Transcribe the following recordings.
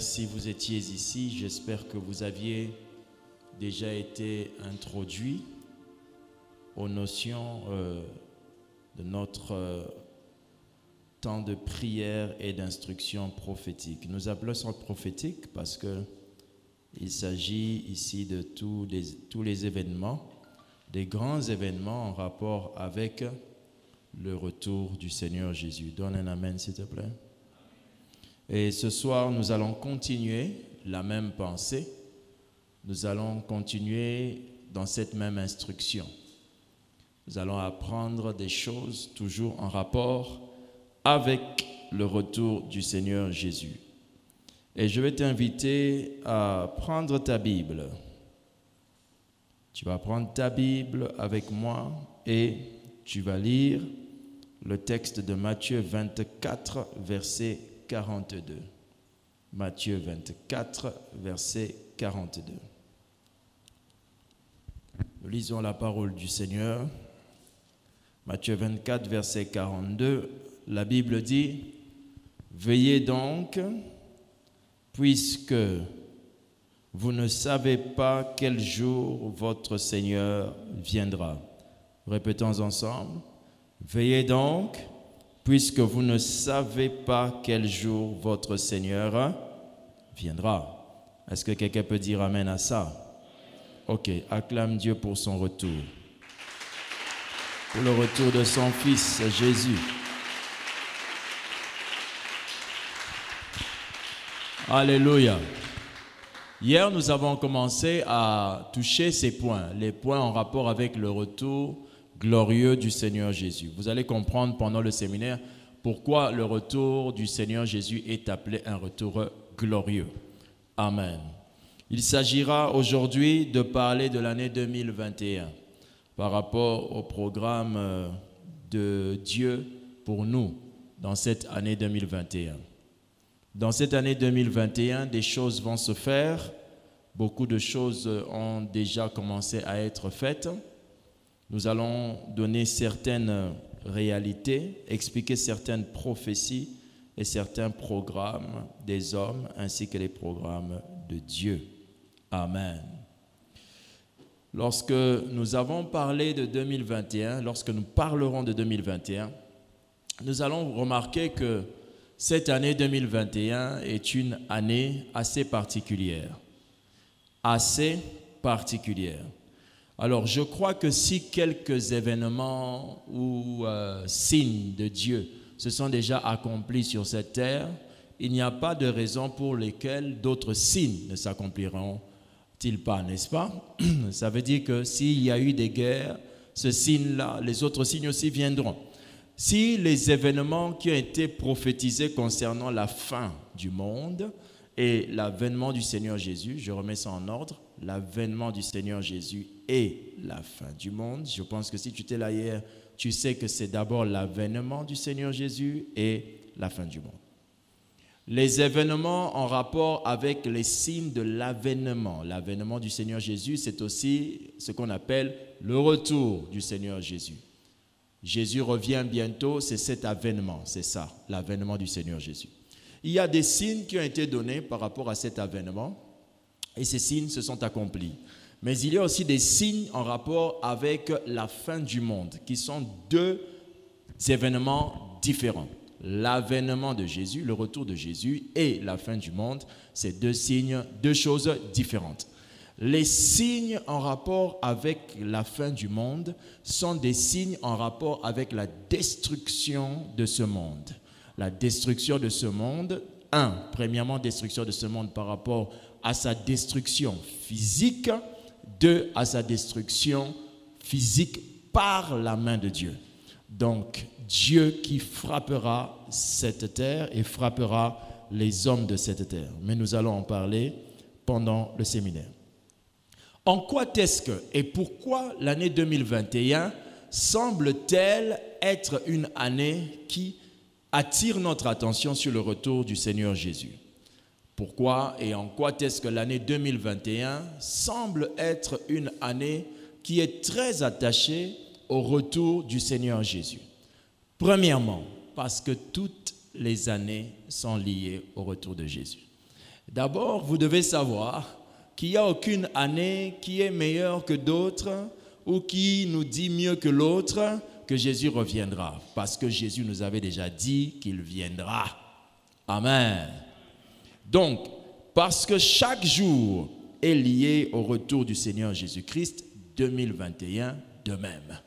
Si vous étiez ici, j'espère que vous aviez déjà été introduit aux notions euh, de notre euh, temps de prière et d'instruction prophétique. Nous appelons ça prophétique parce que il s'agit ici de tous les événements, des grands événements en rapport avec le retour du Seigneur Jésus. Donne un amen, s'il te plaît. Et ce soir, nous allons continuer la même pensée. Nous allons continuer dans cette même instruction. Nous allons apprendre des choses toujours en rapport avec le retour du Seigneur Jésus. Et je vais t'inviter à prendre ta Bible. Tu vas prendre ta Bible avec moi et tu vas lire le texte de Matthieu 24, verset 42. Matthieu 24, verset 42. Nous lisons la parole du Seigneur. Matthieu 24, verset 42. La Bible dit, Veillez donc, puisque vous ne savez pas quel jour votre Seigneur viendra. Répétons ensemble. Veillez donc, puisque vous ne savez pas quel jour votre Seigneur viendra. Est-ce que quelqu'un peut dire Amen à ça? Ok, acclame Dieu pour son retour. Pour le retour de son Fils Jésus. Alléluia. Hier, nous avons commencé à toucher ces points, les points en rapport avec le retour glorieux du Seigneur Jésus. Vous allez comprendre pendant le séminaire pourquoi le retour du Seigneur Jésus est appelé un retour glorieux. Amen. Il s'agira aujourd'hui de parler de l'année 2021 par rapport au programme euh, de Dieu pour nous dans cette année 2021. Dans cette année 2021, des choses vont se faire. Beaucoup de choses ont déjà commencé à être faites. Nous allons donner certaines réalités, expliquer certaines prophéties et certains programmes des hommes ainsi que les programmes de Dieu. Amen. Lorsque nous avons parlé de 2021, lorsque nous parlerons de 2021, nous allons remarquer que cette année 2021 est une année assez particulière. Assez particulière. Alors je crois que si quelques événements ou euh, signes de Dieu se sont déjà accomplis sur cette terre, il n'y a pas de raison pour lesquelles d'autres signes ne s'accompliront-ils pas, n'est-ce pas? Ça veut dire que s'il y a eu des guerres, ce signe-là, les autres signes aussi viendront. Si les événements qui ont été prophétisés concernant la fin du monde et l'avènement du Seigneur Jésus, je remets ça en ordre, l'avènement du Seigneur Jésus et la fin du monde. Je pense que si tu étais là hier, tu sais que c'est d'abord l'avènement du Seigneur Jésus et la fin du monde. Les événements en rapport avec les signes de l'avènement. L'avènement du Seigneur Jésus, c'est aussi ce qu'on appelle le retour du Seigneur Jésus. Jésus revient bientôt, c'est cet avènement, c'est ça, l'avènement du Seigneur Jésus. Il y a des signes qui ont été donnés par rapport à cet avènement et ces signes se sont accomplis. Mais il y a aussi des signes en rapport avec la fin du monde, qui sont deux événements différents. L'avènement de Jésus, le retour de Jésus et la fin du monde, c'est deux signes, deux choses différentes. Les signes en rapport avec la fin du monde sont des signes en rapport avec la destruction de ce monde. La destruction de ce monde, un, premièrement, destruction de ce monde par rapport à sa destruction physique, deux, à sa destruction physique par la main de Dieu. Donc, Dieu qui frappera cette terre et frappera les hommes de cette terre. Mais nous allons en parler pendant le séminaire. En quoi est-ce que et pourquoi l'année 2021 semble-t-elle être une année qui attire notre attention sur le retour du Seigneur Jésus? Pourquoi et en quoi est-ce que l'année 2021 semble être une année qui est très attachée au retour du Seigneur Jésus? Premièrement, parce que toutes les années sont liées au retour de Jésus. D'abord, vous devez savoir qu'il n'y a aucune année qui est meilleure que d'autres ou qui nous dit mieux que l'autre que Jésus reviendra. Parce que Jésus nous avait déjà dit qu'il viendra. Amen. Donc, parce que chaque jour est lié au retour du Seigneur Jésus-Christ, 2021 de même.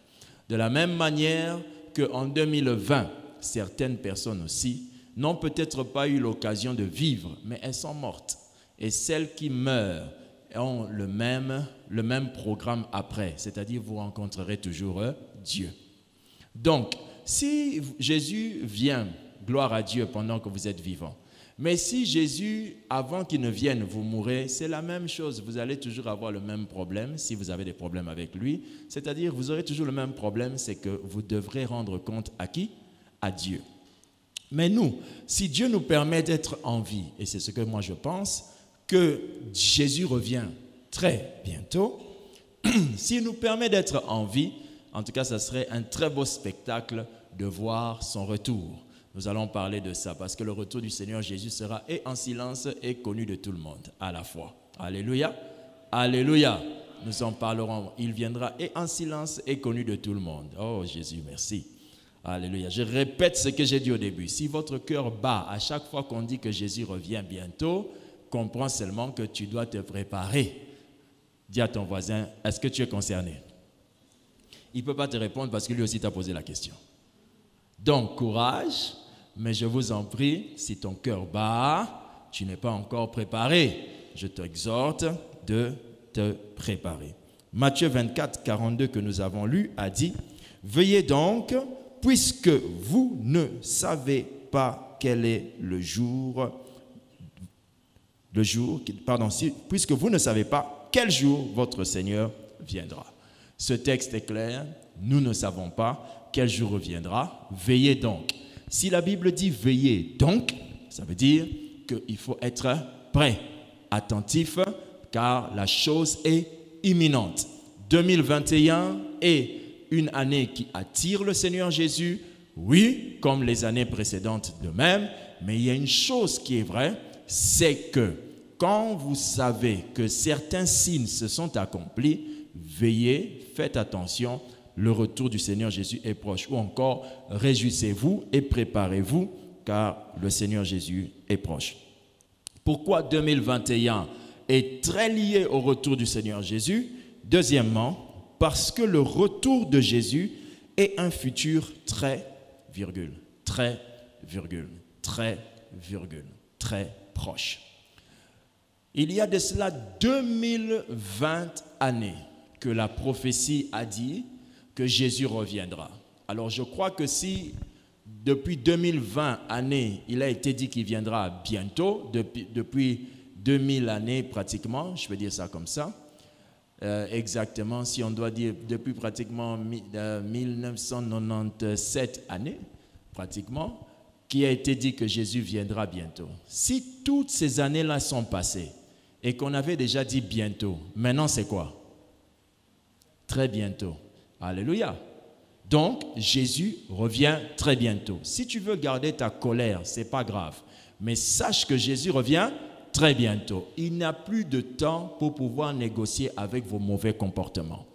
De la même manière qu'en 2020, certaines personnes aussi n'ont peut-être pas eu l'occasion de vivre, mais elles sont mortes. Et celles qui meurent ont le même, programme après, c'est-à-dire vous rencontrerez toujours Dieu. Donc, si Jésus vient, gloire à Dieu pendant que vous êtes vivant, mais si Jésus, avant qu'il ne vienne, vous mourrez, c'est la même chose. Vous allez toujours avoir le même problème si vous avez des problèmes avec lui. C'est-à-dire, vous aurez toujours le même problème, c'est que vous devrez rendre compte à qui? À Dieu. Mais nous, si Dieu nous permet d'être en vie, et c'est ce que moi je pense, que Jésus revient très bientôt, s'il nous permet d'être en vie, en tout cas, ça serait un très beau spectacle de voir son retour. Nous allons parler de ça parce que le retour du Seigneur Jésus sera et en silence et connu de tout le monde à la fois. Alléluia. Alléluia. Nous en parlerons. Il viendra et en silence et connu de tout le monde. Oh Jésus, merci. Alléluia. Je répète ce que j'ai dit au début. Si votre cœur bat à chaque fois qu'on dit que Jésus revient bientôt, comprends seulement que tu dois te préparer. Dis à ton voisin, est-ce que tu es concerné? Il ne peut pas te répondre parce que lui aussi t'a posé la question. Donc, courage, mais je vous en prie, si ton cœur bat, tu n'es pas encore préparé. Je t'exhorte de te préparer. Matthieu 24, 42 que nous avons lu a dit, Veuillez donc, puisque vous ne savez pas quel est le jour le jour, pardon, puisque vous ne savez pas quel jour votre Seigneur viendra. Ce texte est clair, nous ne savons pas quel jour reviendra, veillez donc. Si la Bible dit veillez donc, ça veut dire qu'il faut être prêt, attentif, car la chose est imminente. 2021 est une année qui attire le Seigneur Jésus, oui, comme les années précédentes de même, mais il y a une chose qui est vraie, c'est que quand vous savez que certains signes se sont accomplis, veillez, faites attention, le retour du Seigneur Jésus est proche. Ou encore, réjouissez-vous et préparez-vous, car le Seigneur Jésus est proche. Pourquoi 2021 est très lié au retour du Seigneur Jésus? Deuxièmement, parce que le retour de Jésus est un futur très, virgule, très, virgule, très, virgule, très proche. Il y a de cela 2020 années que la prophétie a dit que Jésus reviendra. Alors je crois que si depuis 2020 années, il a été dit qu'il viendra bientôt, depuis, depuis 2000 années pratiquement, je peux dire ça comme ça, euh, exactement, si on doit dire depuis pratiquement 1997 euh, années, pratiquement, qui a été dit que Jésus viendra bientôt. Si toutes ces années-là sont passées et qu'on avait déjà dit bientôt, maintenant c'est quoi? Très bientôt. Alléluia. Donc Jésus revient très bientôt. Si tu veux garder ta colère, c'est pas grave, mais sache que Jésus revient très bientôt. Il n'y a plus de temps pour pouvoir négocier avec vos mauvais comportements.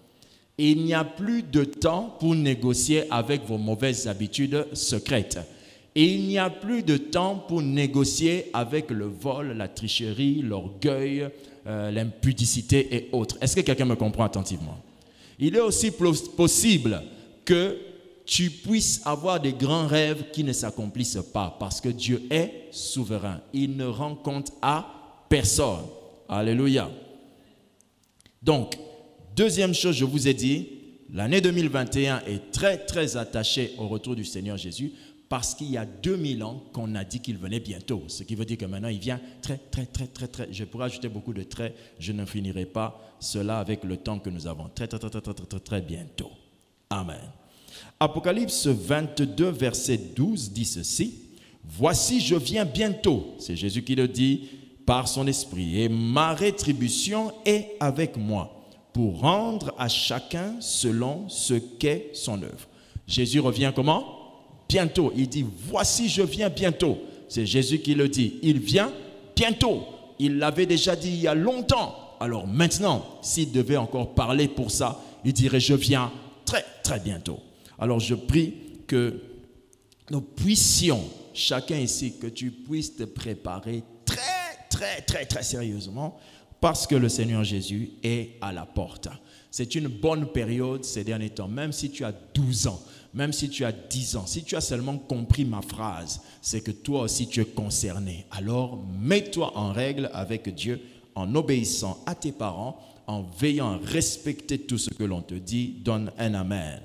Il n'y a plus de temps pour négocier avec vos mauvaises habitudes secrètes. Il n'y a plus de temps pour négocier avec le vol, la tricherie, l'orgueil, euh, l'impudicité et autres. Est-ce que quelqu'un me comprend attentivement? Il est aussi possible que tu puisses avoir des grands rêves qui ne s'accomplissent pas parce que Dieu est souverain. Il ne rend compte à personne. Alléluia. Donc, deuxième chose, je vous ai dit, l'année 2021 est très, très attachée au retour du Seigneur Jésus parce qu'il y a 2000 ans qu'on a dit qu'il venait bientôt. Ce qui veut dire que maintenant il vient très, très, très, très, très. Je pourrais ajouter beaucoup de traits, je ne finirai pas cela avec le temps que nous avons. Très, très, très, très, très, très, très, bientôt. Amen. Apocalypse 22, verset 12 dit ceci. Voici, je viens bientôt. C'est Jésus qui le dit par son esprit. Et ma rétribution est avec moi pour rendre à chacun selon ce qu'est son œuvre. Jésus revient comment? Bientôt. Il dit, voici, je viens bientôt. C'est Jésus qui le dit. Il vient bientôt Il l'avait déjà dit il y a longtemps. Alors maintenant, s'il devait encore parler pour ça, il dirait, je viens très, très bientôt. Alors je prie que nous puissions, chacun ici, que tu puisses te préparer très, très, très, très sérieusement, parce que le Seigneur Jésus est à la porte. C'est une bonne période ces derniers temps, même si tu as 12 ans, même si tu as 10 ans, si tu as seulement compris ma phrase, c'est que toi aussi tu es concerné. Alors mets-toi en règle avec Dieu en obéissant à tes parents, en veillant à respecter tout ce que l'on te dit. Donne un Amen.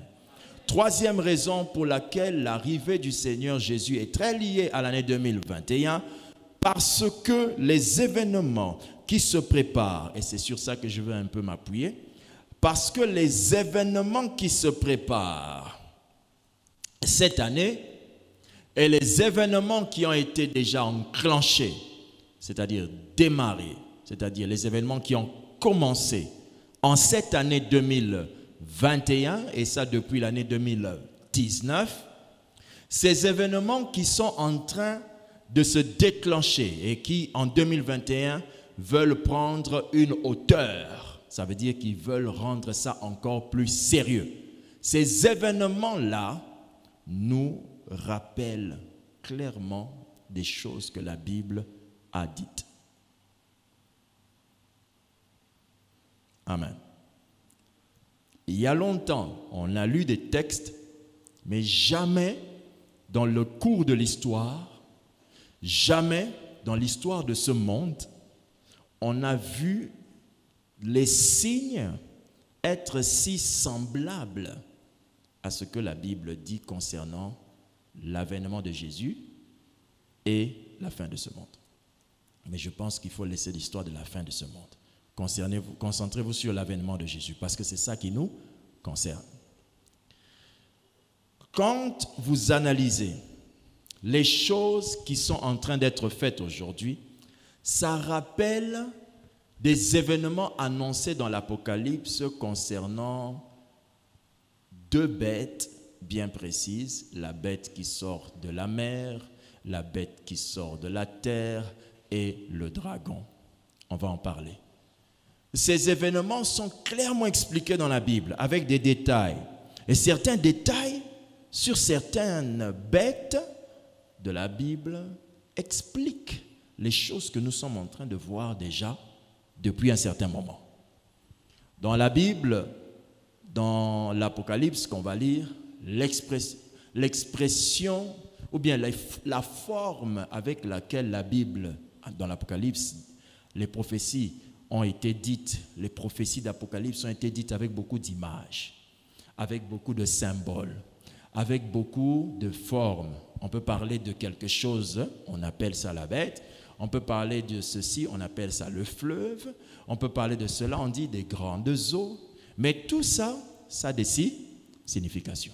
Troisième raison pour laquelle l'arrivée du Seigneur Jésus est très liée à l'année 2021, parce que les événements qui se préparent, et c'est sur ça que je veux un peu m'appuyer, parce que les événements qui se préparent cette année et les événements qui ont été déjà enclenchés, c'est-à-dire démarrés, c'est-à-dire les événements qui ont commencé en cette année 2021, et ça depuis l'année 2019, ces événements qui sont en train de se déclencher et qui en 2021 veulent prendre une hauteur ça veut dire qu'ils veulent rendre ça encore plus sérieux. Ces événements-là nous rappellent clairement des choses que la Bible a dites. Amen. Il y a longtemps, on a lu des textes, mais jamais dans le cours de l'histoire, jamais dans l'histoire de ce monde, on a vu les signes être si semblables à ce que la Bible dit concernant l'avènement de Jésus et la fin de ce monde. Mais je pense qu'il faut laisser l'histoire de la fin de ce monde. Concentrez-vous sur l'avènement de Jésus, parce que c'est ça qui nous concerne. Quand vous analysez les choses qui sont en train d'être faites aujourd'hui, ça rappelle des événements annoncés dans l'Apocalypse concernant deux bêtes bien précises, la bête qui sort de la mer, la bête qui sort de la terre et le dragon. On va en parler. Ces événements sont clairement expliqués dans la Bible avec des détails. Et certains détails sur certaines bêtes de la Bible expliquent les choses que nous sommes en train de voir déjà depuis un certain moment. Dans la Bible, dans l'Apocalypse qu'on va lire, l'expression ou bien la, forme avec laquelle la Bible, dans l'Apocalypse, les prophéties ont été dites, les prophéties d'Apocalypse ont été dites avec beaucoup d'images, avec beaucoup de symboles, avec beaucoup de formes. On peut parler de quelque chose, on appelle ça la bête, on peut parler de ceci, on appelle ça le fleuve. On peut parler de cela, on dit des grandes eaux. Mais tout ça, ça a des significations.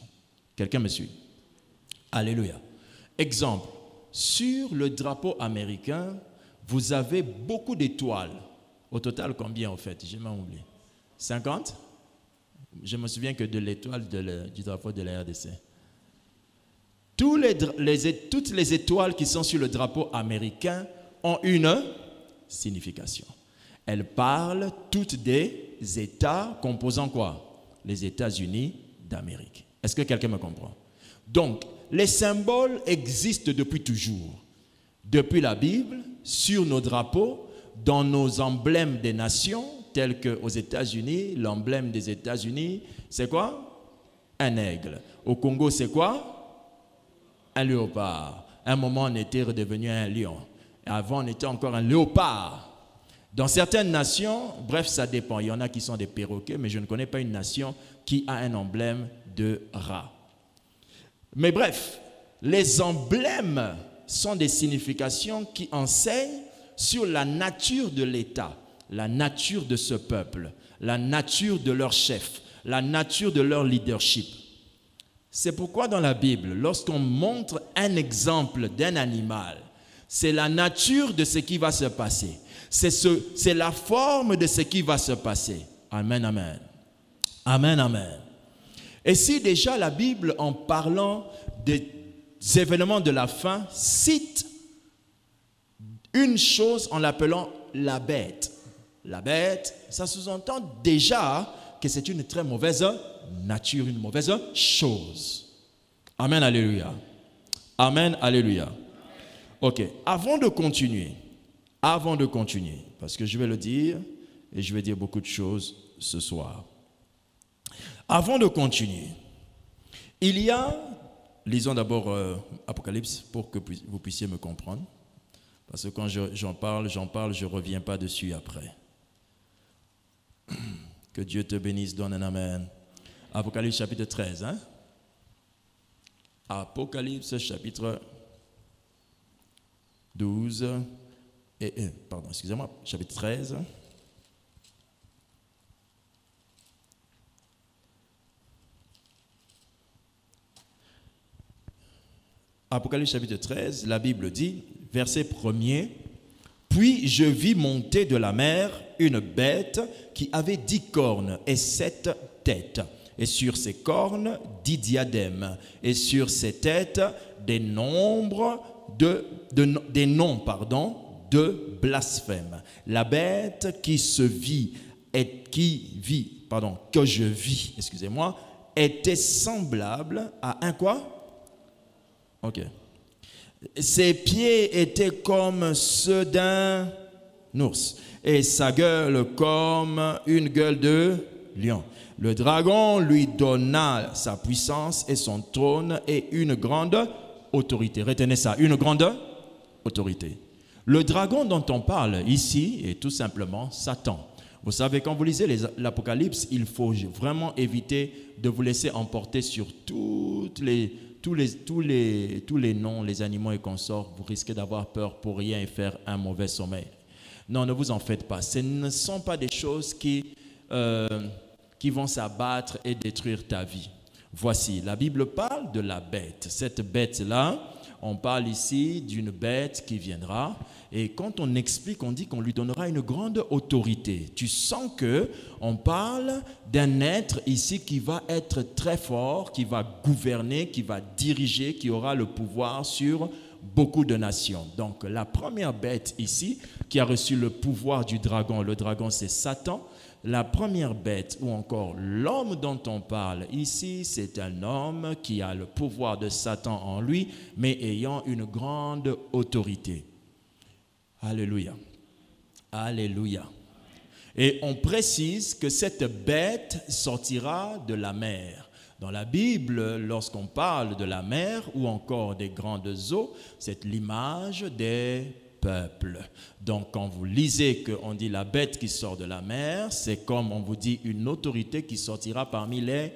Quelqu'un me suit Alléluia. Exemple, sur le drapeau américain, vous avez beaucoup d'étoiles. Au total, combien en fait? J'ai même oublié. 50 Je me souviens que de l'étoile du drapeau de la RDC. toutes les étoiles qui sont sur le drapeau américain ont une signification. Elles parlent toutes des États composant quoi? Les États-Unis d'Amérique. Est-ce que quelqu'un me comprend? Donc, les symboles existent depuis toujours. Depuis la Bible, sur nos drapeaux, dans nos emblèmes des nations, tels qu'aux États-Unis, l'emblème des États-Unis, c'est quoi? Un aigle. Au Congo, c'est quoi? Un léopard. un moment, on était redevenu un lion. Avant, on était encore un léopard. Dans certaines nations, bref, ça dépend. Il y en a qui sont des perroquets, mais je ne connais pas une nation qui a un emblème de rat. Mais bref, les emblèmes sont des significations qui enseignent sur la nature de l'État, la nature de ce peuple, la nature de leur chef, la nature de leur leadership. C'est pourquoi dans la Bible, lorsqu'on montre un exemple d'un animal, c'est la nature de ce qui va se passer. C'est ce, la forme de ce qui va se passer. Amen, amen. Amen, amen. Et si déjà la Bible, en parlant des événements de la fin, cite une chose en l'appelant la bête. La bête, ça sous-entend déjà que c'est une très mauvaise nature, une mauvaise chose. Amen, alléluia. Amen, alléluia. Ok, avant de continuer, avant de continuer, parce que je vais le dire et je vais dire beaucoup de choses ce soir. Avant de continuer, il y a, lisons d'abord euh, Apocalypse pour que vous puissiez me comprendre, parce que quand j'en parle, j'en parle, je ne reviens pas dessus après. Que Dieu te bénisse, donne un Amen. Apocalypse chapitre 13. Hein? Apocalypse chapitre 12. Et, pardon, excusez-moi, chapitre 13. Apocalypse chapitre 13, la Bible dit, verset 1er, Puis je vis monter de la mer une bête qui avait dix cornes et sept têtes, et sur ses cornes dix diadèmes, et sur ses têtes des nombres de, des noms pardon, de blasphème. La bête qui se vit et qui vit, pardon, que je vis, excusez-moi, était semblable à un quoi? Ok. Ses pieds étaient comme ceux d'un ours et sa gueule comme une gueule de lion. Le dragon lui donna sa puissance et son trône et une grande autorité. Retenez ça, une grande autorité. Le dragon dont on parle ici est tout simplement Satan. Vous savez, quand vous lisez l'Apocalypse, il faut vraiment éviter de vous laisser emporter sur les, tous, les, tous, les, tous les noms, les animaux et consorts. Vous risquez d'avoir peur pour rien et faire un mauvais sommeil. Non, ne vous en faites pas. Ce ne sont pas des choses qui, euh, qui vont s'abattre et détruire ta vie. Voici, la Bible parle de la bête. Cette bête-là, on parle ici d'une bête qui viendra. Et quand on explique, on dit qu'on lui donnera une grande autorité. Tu sens que on parle d'un être ici qui va être très fort, qui va gouverner, qui va diriger, qui aura le pouvoir sur beaucoup de nations. Donc la première bête ici qui a reçu le pouvoir du dragon, le dragon c'est Satan, la première bête ou encore l'homme dont on parle ici, c'est un homme qui a le pouvoir de Satan en lui, mais ayant une grande autorité. Alléluia. Alléluia. Et on précise que cette bête sortira de la mer. Dans la Bible, lorsqu'on parle de la mer ou encore des grandes eaux, c'est l'image des peuples. Donc quand vous lisez qu'on dit la bête qui sort de la mer, c'est comme on vous dit une autorité qui sortira parmi les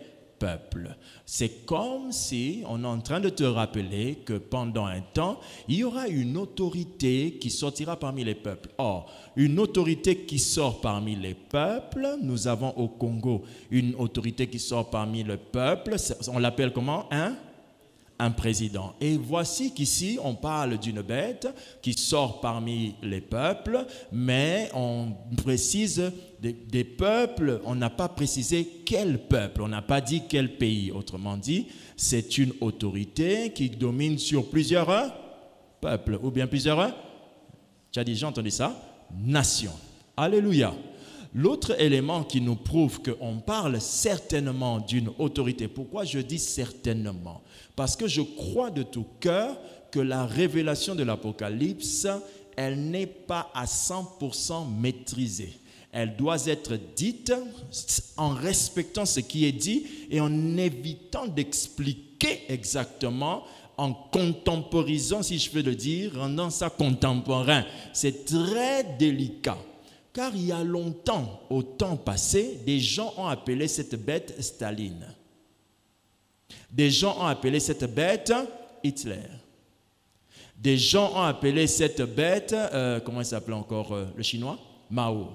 C'est comme si on est en train de te rappeler que pendant un temps, il y aura une autorité qui sortira parmi les peuples. Or, une autorité qui sort parmi les peuples, nous avons au Congo une autorité qui sort parmi le peuple, on l'appelle comment Un un président. Et voici qu'ici, on parle d'une bête qui sort parmi les peuples, mais on précise des, peuples, on n'a pas précisé quel peuple, on n'a pas dit quel pays. Autrement dit, c'est une autorité qui domine sur plusieurs peuples, ou bien plusieurs, tu as déjà entendu ça Nations. Alléluia. L'autre élément qui nous prouve qu'on parle certainement d'une autorité, pourquoi je dis certainement? Parce que je crois de tout cœur que la révélation de l'Apocalypse, elle n'est pas à 100% maîtrisée. Elle doit être dite en respectant ce qui est dit et en évitant d'expliquer exactement en contemporisant, si je peux le dire, rendant ça contemporain. C'est très délicat. Car il y a longtemps, au temps passé, des gens ont appelé cette bête Staline. Des gens ont appelé cette bête Hitler. Des gens ont appelé cette bête, euh, comment il s'appelait encore euh, le chinois? Mao.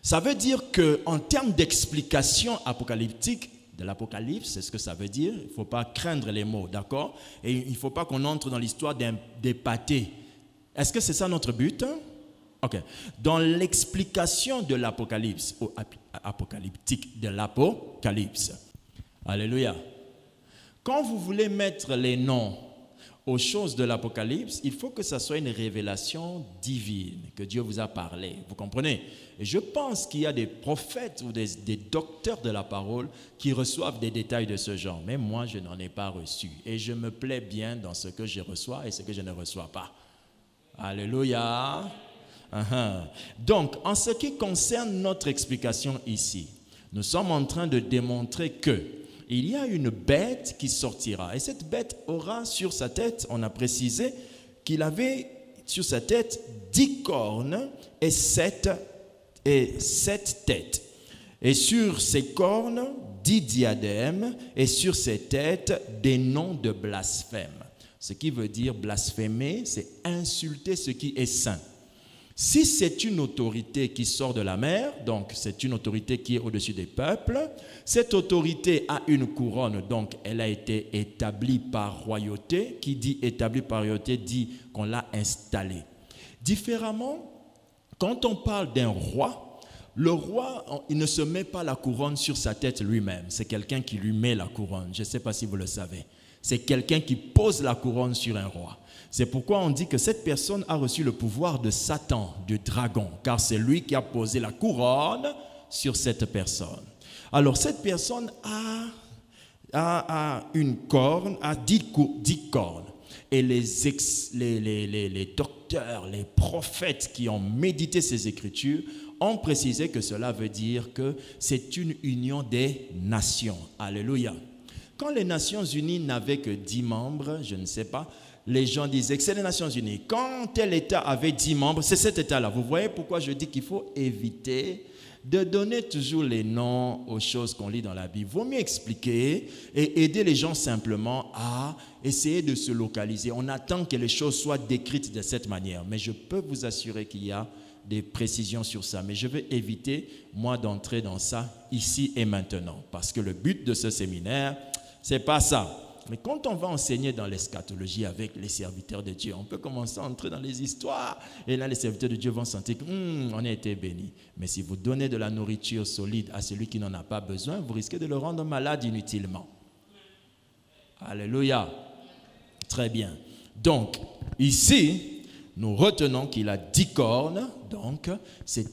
Ça veut dire qu'en termes d'explication apocalyptique de l'Apocalypse, c'est ce que ça veut dire. Il ne faut pas craindre les mots, d'accord? Et il ne faut pas qu'on entre dans l'histoire des pâtés. Est-ce que c'est ça notre but? Ok. Dans l'explication de l'Apocalypse, apocalyptique de l'Apocalypse, Alléluia. Quand vous voulez mettre les noms aux choses de l'Apocalypse, il faut que ça soit une révélation divine, que Dieu vous a parlé. Vous comprenez? Et je pense qu'il y a des prophètes ou des, des, docteurs de la parole qui reçoivent des détails de ce genre. Mais moi, je n'en ai pas reçu. Et je me plais bien dans ce que je reçois et ce que je ne reçois pas. Alléluia. Uh-huh. Donc, en ce qui concerne notre explication ici, nous sommes en train de démontrer que il y a une bête qui sortira. Et cette bête aura sur sa tête, on a précisé qu'il avait sur sa tête dix cornes et sept, et sept têtes. Et sur ses cornes, dix diadèmes, et sur ses têtes, des noms de blasphème. Ce qui veut dire blasphémer, c'est insulter ce qui est saint. Si c'est une autorité qui sort de la mer, donc c'est une autorité qui est au-dessus des peuples, cette autorité a une couronne, donc elle a été établie par royauté. Qui dit établie par royauté dit qu'on l'a installée. Différemment, quand on parle d'un roi, le roi, il ne se met pas la couronne sur sa tête lui-même, c'est quelqu'un qui lui met la couronne. Je ne sais pas si vous le savez. C'est quelqu'un qui pose la couronne sur un roi. C'est pourquoi on dit que cette personne a reçu le pouvoir de Satan, du dragon, car c'est lui qui a posé la couronne sur cette personne. Alors cette personne a, a, une corne, a dix, cornes. Et les, les, les, les docteurs, les prophètes qui ont médité ces écritures ont précisé que cela veut dire que c'est une union des nations. Alléluia. Quand les Nations Unies n'avaient que dix membres, je ne sais pas, les gens disaient que c'est les Nations Unies. Quand tel État avait 10 membres, c'est cet État-là. Vous voyez pourquoi je dis qu'il faut éviter de donner toujours les noms aux choses qu'on lit dans la Bible. Vaut mieux expliquer et aider les gens simplement à essayer de se localiser. On attend que les choses soient décrites de cette manière. Mais je peux vous assurer qu'il y a des précisions sur ça. Mais je vais éviter, moi, d'entrer dans ça ici et maintenant. Parce que le but de ce séminaire, c'est pas ça. Mais quand on va enseigner dans l'eschatologie avec les serviteurs de Dieu, on peut commencer à entrer dans les histoires. Et là, les serviteurs de Dieu vont sentir qu'on hmm, a été bénis. Mais si vous donnez de la nourriture solide à celui qui n'en a pas besoin, vous risquez de le rendre malade inutilement. Alléluia. Très bien. Donc, ici, nous retenons qu'il a dix cornes. Donc, c'est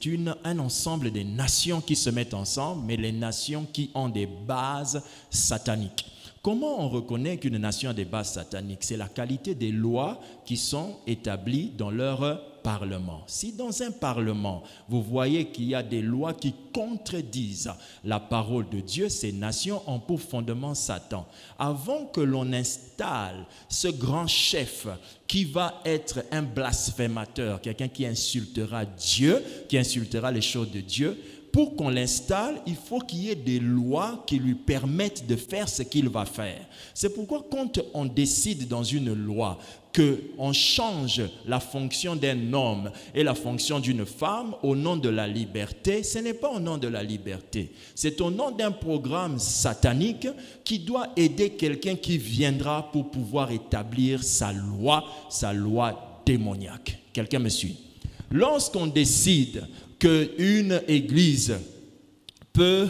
un ensemble des nations qui se mettent ensemble, mais les nations qui ont des bases sataniques. Comment on reconnaît qu'une nation a des bases sataniques? C'est la qualité des lois qui sont établies dans leur parlement. Si dans un parlement, vous voyez qu'il y a des lois qui contredisent la parole de Dieu, ces nations ont pour fondement Satan. Avant que l'on installe ce grand chef qui va être un blasphémateur, quelqu'un qui insultera Dieu, qui insultera les choses de Dieu, pour qu'on l'installe, il faut qu'il y ait des lois qui lui permettent de faire ce qu'il va faire. C'est pourquoi quand on décide dans une loi qu'on change la fonction d'un homme et la fonction d'une femme au nom de la liberté, ce n'est pas au nom de la liberté. C'est au nom d'un programme satanique qui doit aider quelqu'un qui viendra pour pouvoir établir sa loi, sa loi démoniaque. Quelqu'un me suit Lorsqu'on décide qu'une église peut,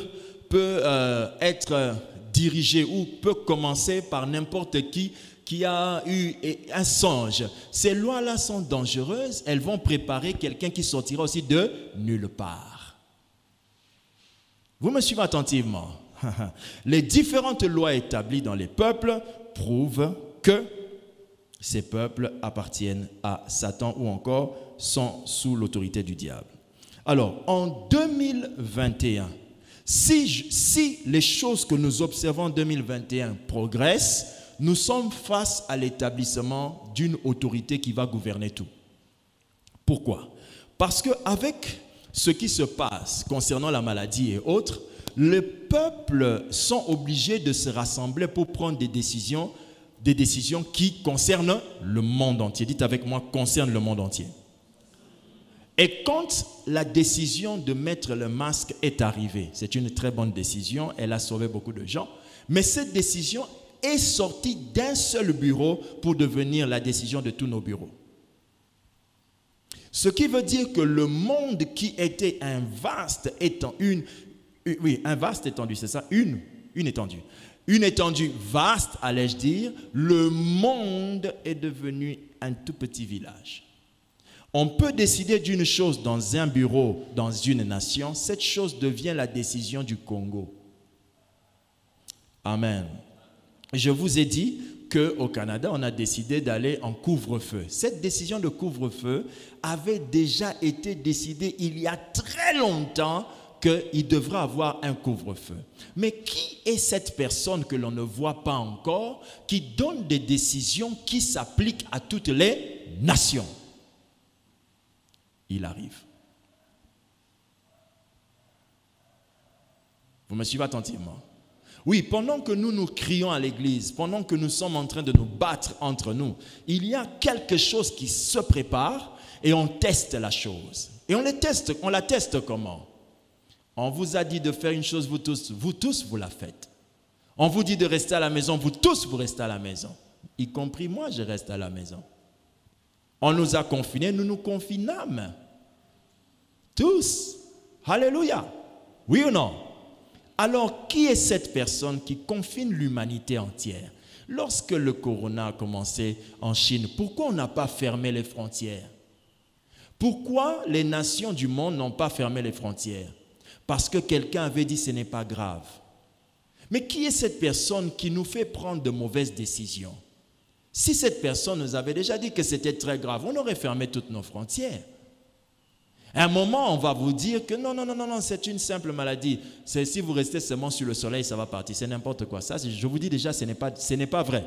euh, être dirigée ou peut commencer par n'importe qui qui a eu un songe. Ces lois-là sont dangereuses. Elles vont préparer quelqu'un qui sortira aussi de nulle part. Vous me suivez attentivement. Les différentes lois établies dans les peuples prouvent que ces peuples appartiennent à Satan ou encore sont sous l'autorité du diable. Alors, en 2021, si, les choses que nous observons en 2021 progressent, nous sommes face à l'établissement d'une autorité qui va gouverner tout. Pourquoi? Parce qu'avec ce qui se passe concernant la maladie et autres, les peuples sont obligés de se rassembler pour prendre des décisions, des décisions qui concernent le monde entier. Dites avec moi, concernent le monde entier. Et quand la décision de mettre le masque est arrivée, c'est une très bonne décision, elle a sauvé beaucoup de gens, mais cette décision est sortie d'un seul bureau pour devenir la décision de tous nos bureaux. Ce qui veut dire que le monde qui était un vaste étendue, oui, un vaste étendue, c'est ça, une, une étendue, une étendue vaste, allais-je dire, le monde est devenu un tout petit village. On peut décider d'une chose dans un bureau, dans une nation, cette chose devient la décision du Congo. Amen. Je vous ai dit qu'au Canada, on a décidé d'aller en couvre-feu. Cette décision de couvre-feu avait déjà été décidée il y a très longtemps qu'il devra avoir un couvre-feu. Mais qui est cette personne que l'on ne voit pas encore, qui donne des décisions qui s'appliquent à toutes les nations? Il arrive. Vous me suivez attentivement oui, pendant que nous nous crions à l'église, pendant que nous sommes en train de nous battre entre nous, il y a quelque chose qui se prépare et on teste la chose. Et on, les teste, on la teste comment? On vous a dit de faire une chose, vous tous, vous tous, vous la faites. On vous dit de rester à la maison, vous tous, vous restez à la maison. Y compris moi, je reste à la maison. On nous a confinés, nous nous confinâmes. Tous. Alléluia. Oui ou non? Alors, qui est cette personne qui confine l'humanité entière? Lorsque le corona a commencé en Chine, pourquoi on n'a pas fermé les frontières? Pourquoi les nations du monde n'ont pas fermé les frontières? Parce que quelqu'un avait dit ce n'est pas grave. Mais qui est cette personne qui nous fait prendre de mauvaises décisions? Si cette personne nous avait déjà dit que c'était très grave, on aurait fermé toutes nos frontières. À un moment, on va vous dire que non, non, non, non, non, c'est une simple maladie. Si vous restez seulement sur le soleil, ça va partir. C'est n'importe quoi. Ça, je vous dis déjà, ce n'est pas, ce n'est pas vrai.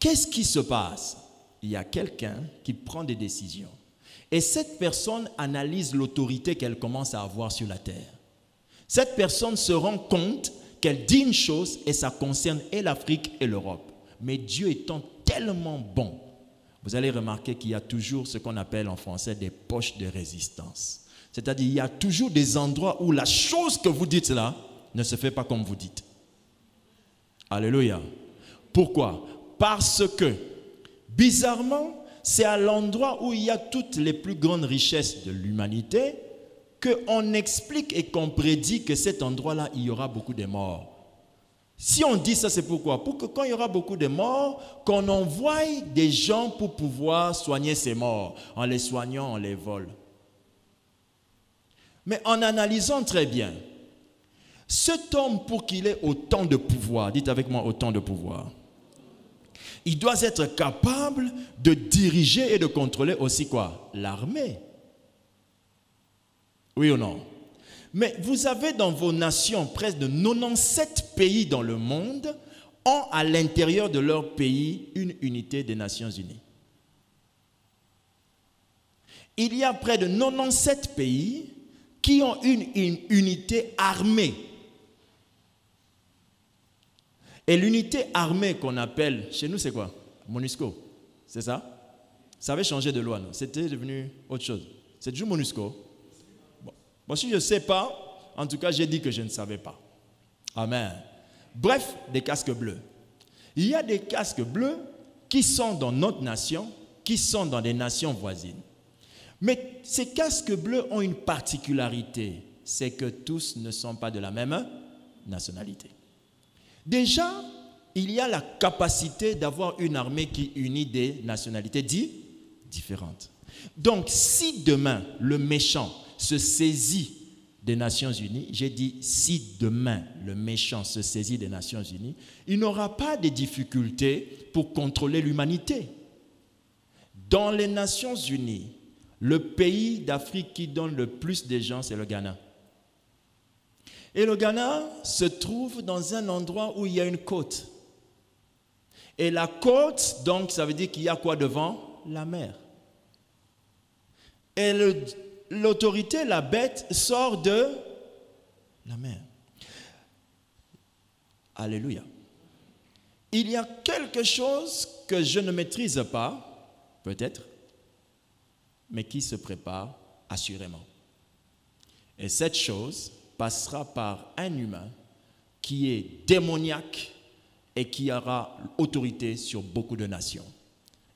Qu'est-ce qui se passe? Il y a quelqu'un qui prend des décisions. Et cette personne analyse l'autorité qu'elle commence à avoir sur la terre. Cette personne se rend compte qu'elle dit une chose et ça concerne et l'Afrique et l'Europe. Mais Dieu étant tellement bon, vous allez remarquer qu'il y a toujours ce qu'on appelle en français des poches de résistance. C'est-à-dire il y a toujours des endroits où la chose que vous dites là ne se fait pas comme vous dites. Alléluia. Pourquoi? Parce que, bizarrement, c'est à l'endroit où il y a toutes les plus grandes richesses de l'humanité qu'on explique et qu'on prédit que cet endroit-là, il y aura beaucoup de morts. Si on dit ça, c'est pourquoi? Pour que quand il y aura beaucoup de morts, qu'on envoie des gens pour pouvoir soigner ces morts. En les soignant, on les vole. Mais en analysant très bien, cet homme, pour qu'il ait autant de pouvoir, dites avec moi autant de pouvoir, il doit être capable de diriger et de contrôler aussi quoi? L'armée. Oui ou non? Mais vous avez dans vos nations presque de 97 pays dans le monde ont à l'intérieur de leur pays une unité des Nations Unies. Il y a près de 97 pays qui ont une, une unité armée et l'unité armée qu'on appelle, chez nous c'est quoi? MONUSCO, c'est ça? Ça avait changé de loi, non? C'était devenu autre chose. C'est toujours MONUSCO. Bon. si je ne sais pas, en tout cas j'ai dit que je ne savais pas. Amen. Bref, des casques bleus. Il y a des casques bleus qui sont dans notre nation, qui sont dans des nations voisines. Mais ces casques bleus ont une particularité, c'est que tous ne sont pas de la même nationalité. Déjà, il y a la capacité d'avoir une armée qui unit des nationalités différentes. Donc, si demain le méchant se saisit des Nations Unies, j'ai dit si demain le méchant se saisit des Nations Unies, il n'aura pas de difficultés pour contrôler l'humanité. Dans les Nations Unies, le pays d'Afrique qui donne le plus de gens, c'est le Ghana. Et le Ghana se trouve dans un endroit où il y a une côte. Et la côte, donc, ça veut dire qu'il y a quoi devant? La mer. Et l'autorité, la bête, sort de la mer. Alléluia. Il y a quelque chose que je ne maîtrise pas, peut-être, mais qui se prépare assurément. Et cette chose, passera par un humain qui est démoniaque et qui aura autorité sur beaucoup de nations.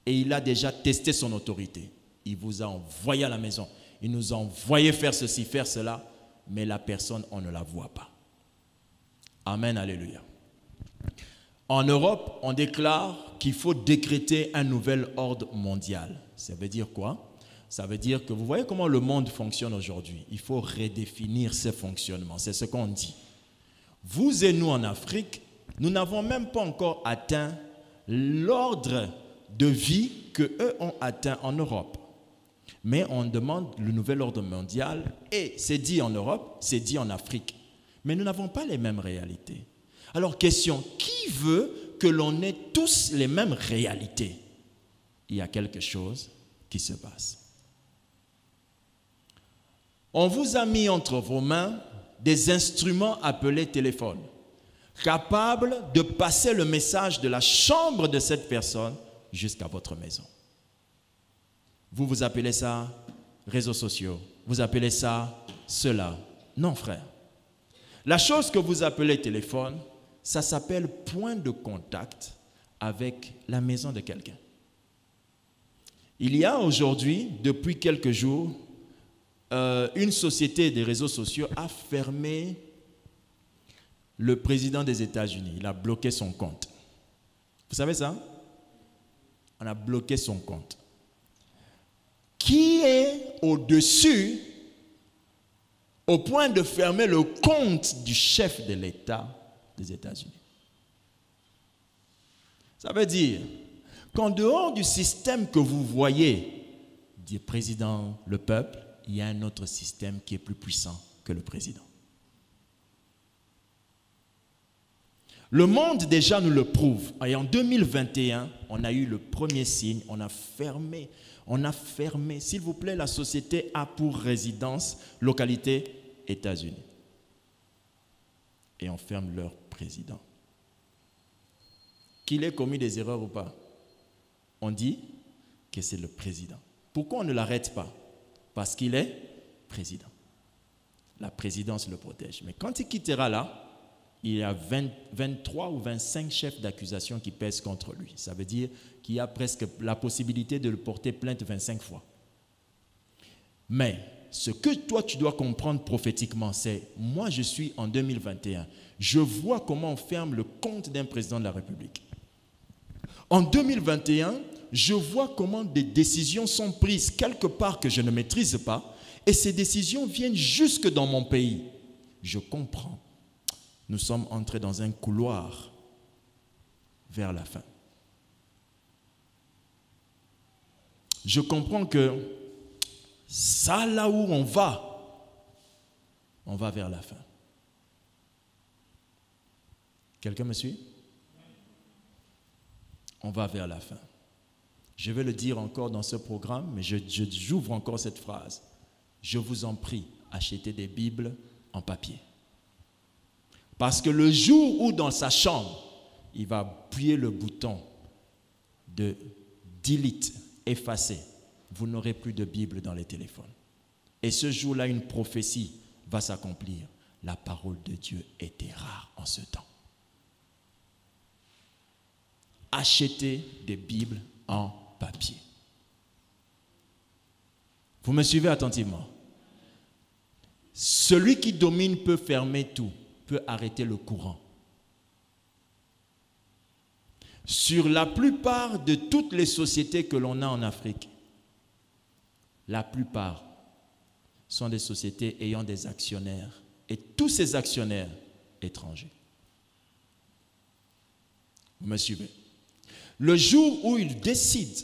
Et il a déjà testé son autorité. Il vous a envoyé à la maison. Il nous a envoyé faire ceci, faire cela, mais la personne, on ne la voit pas. Amen, alléluia. En Europe, on déclare qu'il faut décréter un nouvel ordre mondial. Ça veut dire quoi? Ça veut dire que vous voyez comment le monde fonctionne aujourd'hui. Il faut redéfinir ses fonctionnements. C'est ce qu'on dit. Vous et nous en Afrique, nous n'avons même pas encore atteint l'ordre de vie que eux ont atteint en Europe. Mais on demande le nouvel ordre mondial et c'est dit en Europe, c'est dit en Afrique. Mais nous n'avons pas les mêmes réalités. Alors question, qui veut que l'on ait tous les mêmes réalités? Il y a quelque chose qui se passe. On vous a mis entre vos mains des instruments appelés téléphones, capables de passer le message de la chambre de cette personne jusqu'à votre maison. Vous vous appelez ça réseaux sociaux, vous appelez ça cela. Non, frère. La chose que vous appelez téléphone, ça s'appelle point de contact avec la maison de quelqu'un. Il y a aujourd'hui, depuis quelques jours, euh, une société des réseaux sociaux a fermé le président des États-Unis. Il a bloqué son compte. Vous savez ça? On a bloqué son compte. Qui est au-dessus au point de fermer le compte du chef de l'État des États-Unis. Ça veut dire qu'en dehors du système que vous voyez, du président, le peuple, il y a un autre système qui est plus puissant que le président. Le monde déjà nous le prouve. Et en 2021, on a eu le premier signe, on a fermé, on a fermé, s'il vous plaît, la société a pour résidence localité États-Unis. Et on ferme leur président. Qu'il ait commis des erreurs ou pas, on dit que c'est le président. Pourquoi on ne l'arrête pas? Parce qu'il est président. La présidence le protège. Mais quand il quittera là, il y a 23 ou 25 chefs d'accusation qui pèsent contre lui. Ça veut dire qu'il y a presque la possibilité de le porter plainte 25 fois. Mais ce que toi tu dois comprendre prophétiquement, c'est moi je suis en 2021. Je vois comment on ferme le compte d'un président de la République. En 2021, je vois comment des décisions sont prises quelque part que je ne maîtrise pas, et ces décisions viennent jusque dans mon pays. Je comprends. Nous sommes entrés dans un couloir vers la fin. Je comprends que ça, là où on va, on va vers la fin. Quelqu'un me suit? On va vers la fin. Je vais le dire encore dans ce programme, mais j'ouvre encore cette phrase. Je vous en prie, achetez des Bibles en papier. Parce que le jour où dans sa chambre, il va appuyer le bouton de delete, effacer, vous n'aurez plus de Bible dans les téléphones. Et ce jour-là, une prophétie va s'accomplir. La parole de Dieu était rare en ce temps. Achetez des Bibles en papier. Vous me suivez attentivement? Celui qui domine peut fermer tout, peut arrêter le courant. Sur la plupart de toutes les sociétés que l'on a en Afrique, la plupart sont des sociétés ayant des actionnaires et tous ces actionnaires étrangers. Vous me suivez? Le jour où ils décident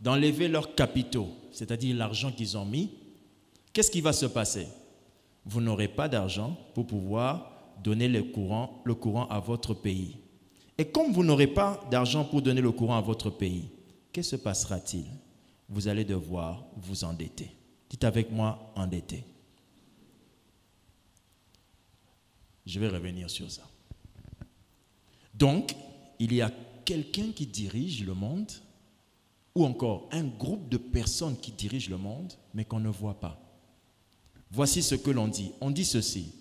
d'enlever leurs capitaux, c'est-à-dire l'argent qu'ils ont mis, qu'est-ce qui va se passer? Vous n'aurez pas d'argent pour pouvoir donner le courant, le courant à votre pays. Et comme vous n'aurez pas d'argent pour donner le courant à votre pays, que se passera-t-il? Vous allez devoir vous endetter. Dites avec moi, endetter. Je vais revenir sur ça. Donc, il y a quelqu'un qui dirige le monde, ou encore un groupe de personnes qui dirigent le monde, mais qu'on ne voit pas. Voici ce que l'on dit. On dit ceci.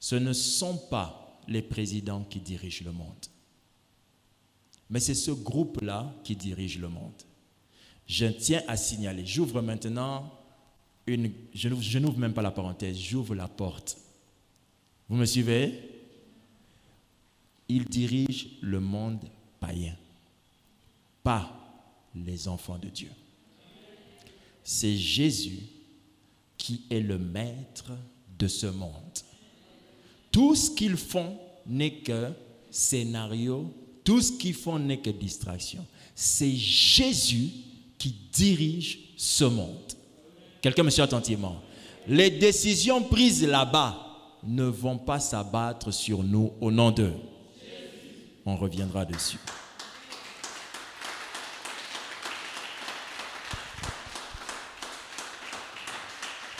Ce ne sont pas les présidents qui dirigent le monde, mais c'est ce groupe-là qui dirige le monde. Je tiens à signaler, j'ouvre maintenant une, je n'ouvre même pas la parenthèse, j'ouvre la porte. Vous me suivez? Il dirige le monde païen, pas les enfants de Dieu. C'est Jésus qui est le maître de ce monde. Tout ce qu'ils font n'est que scénario, tout ce qu'ils font n'est que distraction. C'est Jésus qui dirige ce monde. Quelqu'un me suit attentivement. Les décisions prises là-bas ne vont pas s'abattre sur nous au nom d'eux. On reviendra dessus.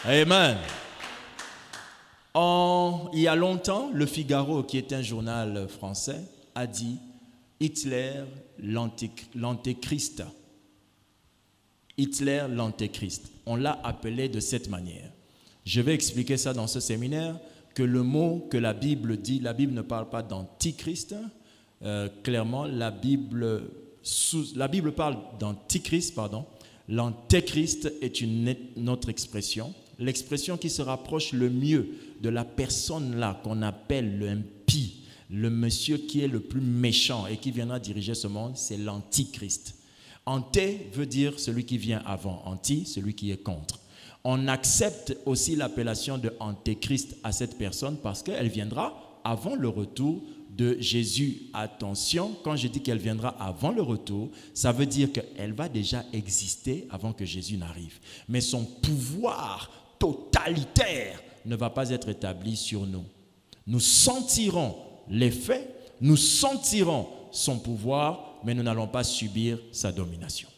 Amen. Il y a longtemps, Le Figaro, qui est un journal français, a dit Hitler, l'antéchrist. Hitler, l'antéchrist. On l'a appelé de cette manière. Je vais expliquer ça dans ce séminaire, que le mot que la Bible dit, la Bible ne parle pas d'antichrist. Euh, clairement, la Bible, parle d'antichrist, pardon. L'antéchrist est une autre expression l'expression qui se rapproche le mieux de la personne là qu'on appelle le impie, le monsieur qui est le plus méchant et qui viendra diriger ce monde, c'est l'antichrist. Anté veut dire celui qui vient avant, anti, celui qui est contre. On accepte aussi l'appellation de antéchrist à cette personne parce qu'elle viendra avant le retour de Jésus. Attention, quand je dis qu'elle viendra avant le retour, ça veut dire qu'elle va déjà exister avant que Jésus n'arrive. Mais son pouvoir totalitaire ne va pas être établi sur nous. Nous sentirons l'effet, nous sentirons son pouvoir, mais nous n'allons pas subir sa domination.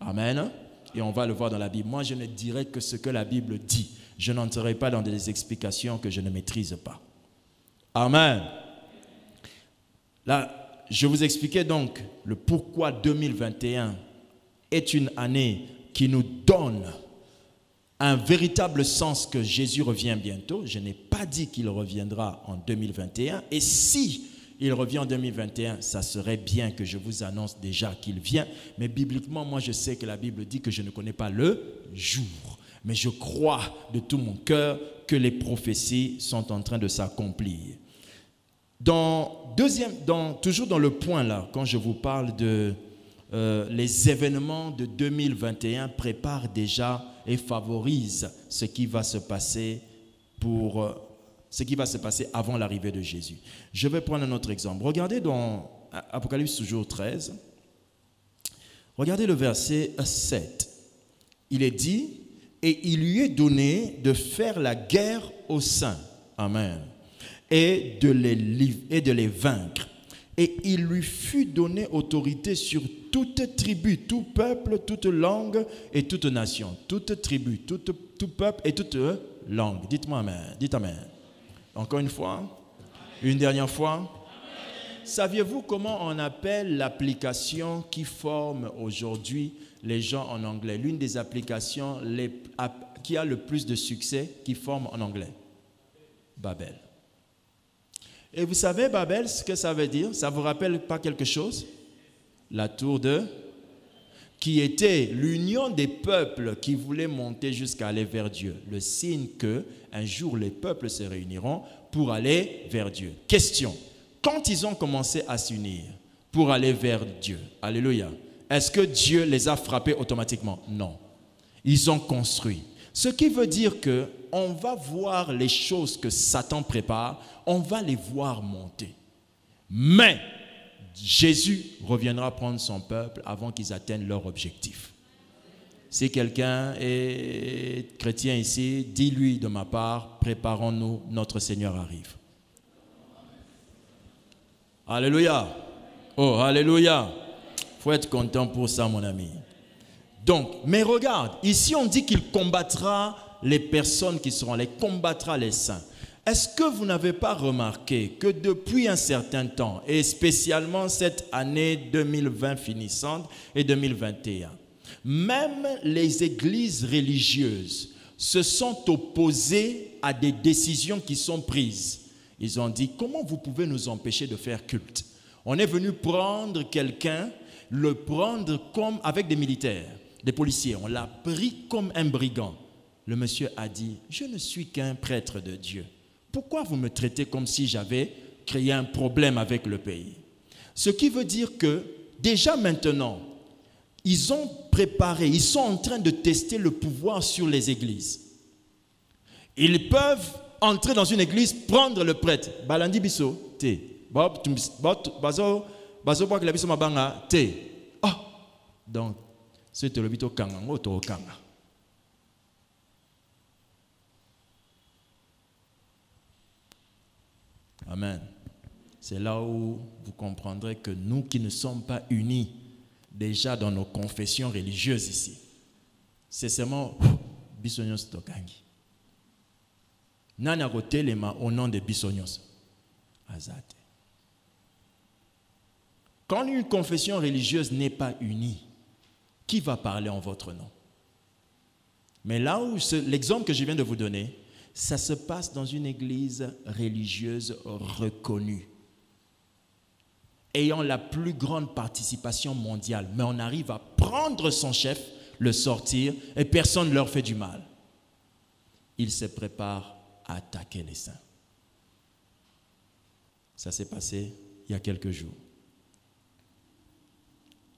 Amen. Et on va le voir dans la Bible. Moi, je ne dirai que ce que la Bible dit. Je n'entrerai pas dans des explications que je ne maîtrise pas. Amen. Là, je vous expliquais donc le pourquoi 2021 est une année qui nous donne un véritable sens que Jésus revient bientôt. Je n'ai pas dit qu'il reviendra en 2021. Et si il revient en 2021, ça serait bien que je vous annonce déjà qu'il vient. Mais bibliquement, moi, je sais que la Bible dit que je ne connais pas le jour. Mais je crois de tout mon cœur que les prophéties sont en train de s'accomplir. Dans deuxième, dans, toujours dans le point là, quand je vous parle de euh, les événements de 2021 préparent déjà et favorisent ce qui va se passer pour euh, ce qui va se passer avant l'arrivée de Jésus. Je vais prendre un autre exemple. Regardez dans Apocalypse toujours 13. Regardez le verset 7. Il est dit et il lui est donné de faire la guerre aux saints. Amen. Et de les, et de les vaincre. Et il lui fut donné autorité sur toute tribu, tout peuple, toute langue et toute nation. Toute tribu, tout, peuple et toute langue. Dites-moi Amen. Dites Amen. Encore une fois. Une dernière fois. Saviez-vous comment on appelle l'application qui forme aujourd'hui les gens en anglais? L'une des applications qui a le plus de succès qui forme en anglais? Babel. Et vous savez, Babel, ce que ça veut dire Ça vous rappelle pas quelque chose? La tour de qui était l'union des peuples qui voulaient monter jusqu'à aller vers Dieu. Le signe que un jour les peuples se réuniront pour aller vers Dieu. Question. Quand ils ont commencé à s'unir pour aller vers Dieu, alléluia, est-ce que Dieu les a frappés automatiquement? Non. Ils ont construit. Ce qui veut dire que on va voir les choses que Satan prépare, on va les voir monter. Mais Jésus reviendra prendre son peuple avant qu'ils atteignent leur objectif. Si quelqu'un est chrétien ici, dis-lui de ma part, préparons-nous, notre Seigneur arrive. Alléluia. Oh, alléluia. faut être content pour ça, mon ami. Donc, mais regarde, ici on dit qu'il combattra les personnes qui seront les combattra les saints. Est-ce que vous n'avez pas remarqué que depuis un certain temps, et spécialement cette année 2020 finissante et 2021, même les églises religieuses se sont opposées à des décisions qui sont prises? Ils ont dit, comment vous pouvez nous empêcher de faire culte? On est venu prendre quelqu'un, le prendre comme avec des militaires, des policiers. On l'a pris comme un brigand. Le monsieur a dit, je ne suis qu'un prêtre de Dieu. Pourquoi vous me traitez comme si j'avais créer un problème avec le pays? Ce qui veut dire que déjà maintenant, ils ont préparé, ils sont en train de tester le pouvoir sur les églises. Ils peuvent entrer dans une église, prendre le prêtre. Balandi biso, te. Bazo, bazo, mabanga, te. Oh, donc, c'est le bito kanga, ngoto kanga. Amen. C'est là où vous comprendrez que nous qui ne sommes pas unis déjà dans nos confessions religieuses ici, c'est seulement bisonyos tokangi. Nana telema au nom de bisonyos. Azate. Quand une confession religieuse n'est pas unie, qui va parler en votre nom? Mais là où l'exemple que je viens de vous donner, ça se passe dans une église religieuse reconnue, ayant la plus grande participation mondiale. Mais on arrive à prendre son chef, le sortir, et personne ne leur fait du mal. Il se prépare à attaquer les saints. Ça s'est passé il y a quelques jours.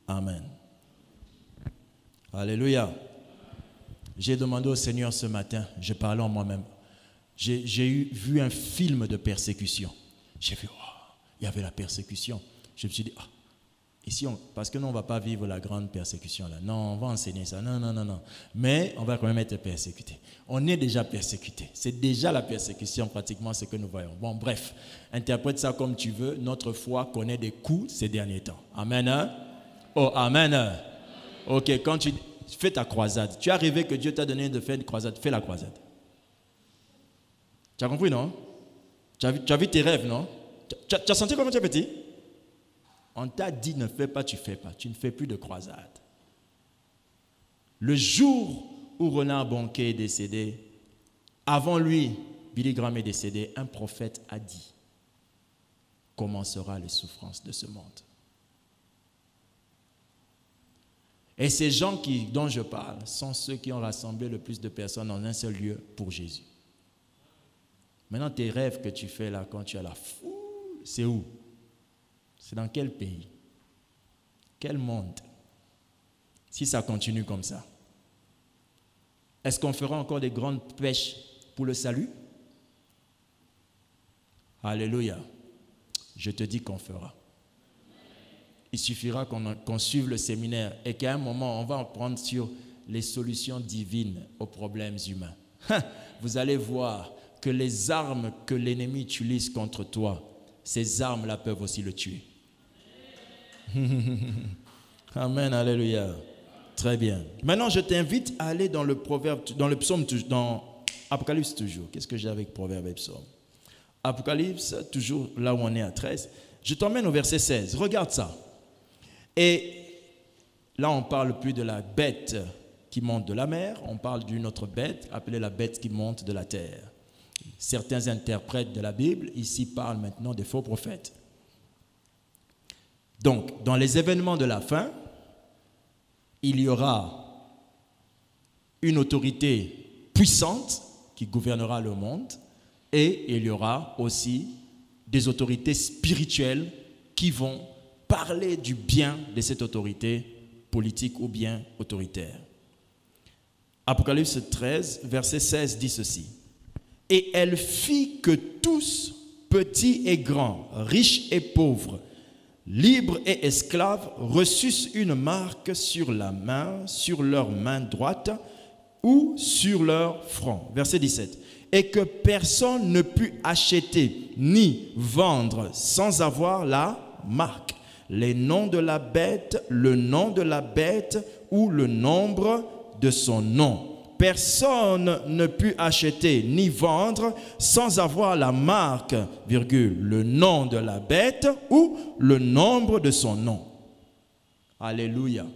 Amen. Alléluia. J'ai demandé au Seigneur ce matin, je parlais en moi-même, j'ai vu un film de persécution. J'ai vu, oh, il y avait la persécution. Je me suis dit, ici, parce que nous, on ne va pas vivre la grande persécution là. Non, on va enseigner ça. Non, non, non, non. Mais on va quand même être persécuté. On est déjà persécuté. C'est déjà la persécution, pratiquement, ce que nous voyons. Bon, bref, interprète ça comme tu veux. Notre foi connaît des coups ces derniers temps. Amen. Hein? Oh, Amen. Ok, quand tu fais ta croisade, tu as rêvé que Dieu t'a donné de faire une croisade, fais la croisade. Tu as compris, non? Tu as, vu, tes rêves, non? Tu as, tu as senti comment tu es petit? On t'a dit ne fais pas, tu fais pas. Tu ne fais plus de croisade. Le jour où Renard Bonquet est décédé, avant lui, Billy Graham est décédé, un prophète a dit commencera les souffrances de ce monde. Et ces gens qui, dont je parle sont ceux qui ont rassemblé le plus de personnes en un seul lieu pour Jésus. Maintenant, tes rêves que tu fais là quand tu as la foule, c'est où? C'est dans quel pays? Quel monde? Si ça continue comme ça. Est-ce qu'on fera encore des grandes pêches pour le salut? Alléluia. Je te dis qu'on fera. Il suffira qu'on suive le séminaire et qu'à un moment, on va en prendre sur les solutions divines aux problèmes humains. Vous allez voir que les armes que l'ennemi utilise contre toi, ces armes-là peuvent aussi le tuer. Amen, alléluia. Très bien. Maintenant, je t'invite à aller dans le proverbe, dans le psaume, dans Apocalypse toujours. Qu'est-ce que j'ai avec proverbe et psaume? Apocalypse, toujours là où on est à 13. Je t'emmène au verset 16. Regarde ça. Et là, on parle plus de la bête qui monte de la mer, on parle d'une autre bête appelée la bête qui monte de la terre. Certains interprètes de la Bible ici parlent maintenant des faux prophètes. Donc, dans les événements de la fin, il y aura une autorité puissante qui gouvernera le monde et il y aura aussi des autorités spirituelles qui vont parler du bien de cette autorité politique ou bien autoritaire. Apocalypse 13, verset 16 dit ceci. Et elle fit que tous, petits et grands, riches et pauvres, libres et esclaves, reçussent une marque sur la main, sur leur main droite ou sur leur front. Verset 17. Et que personne ne put acheter ni vendre sans avoir la marque, les noms de la bête, le nom de la bête ou le nombre de son nom personne ne put acheter ni vendre sans avoir la marque, virgule, le nom de la bête ou le nombre de son nom. Alléluia.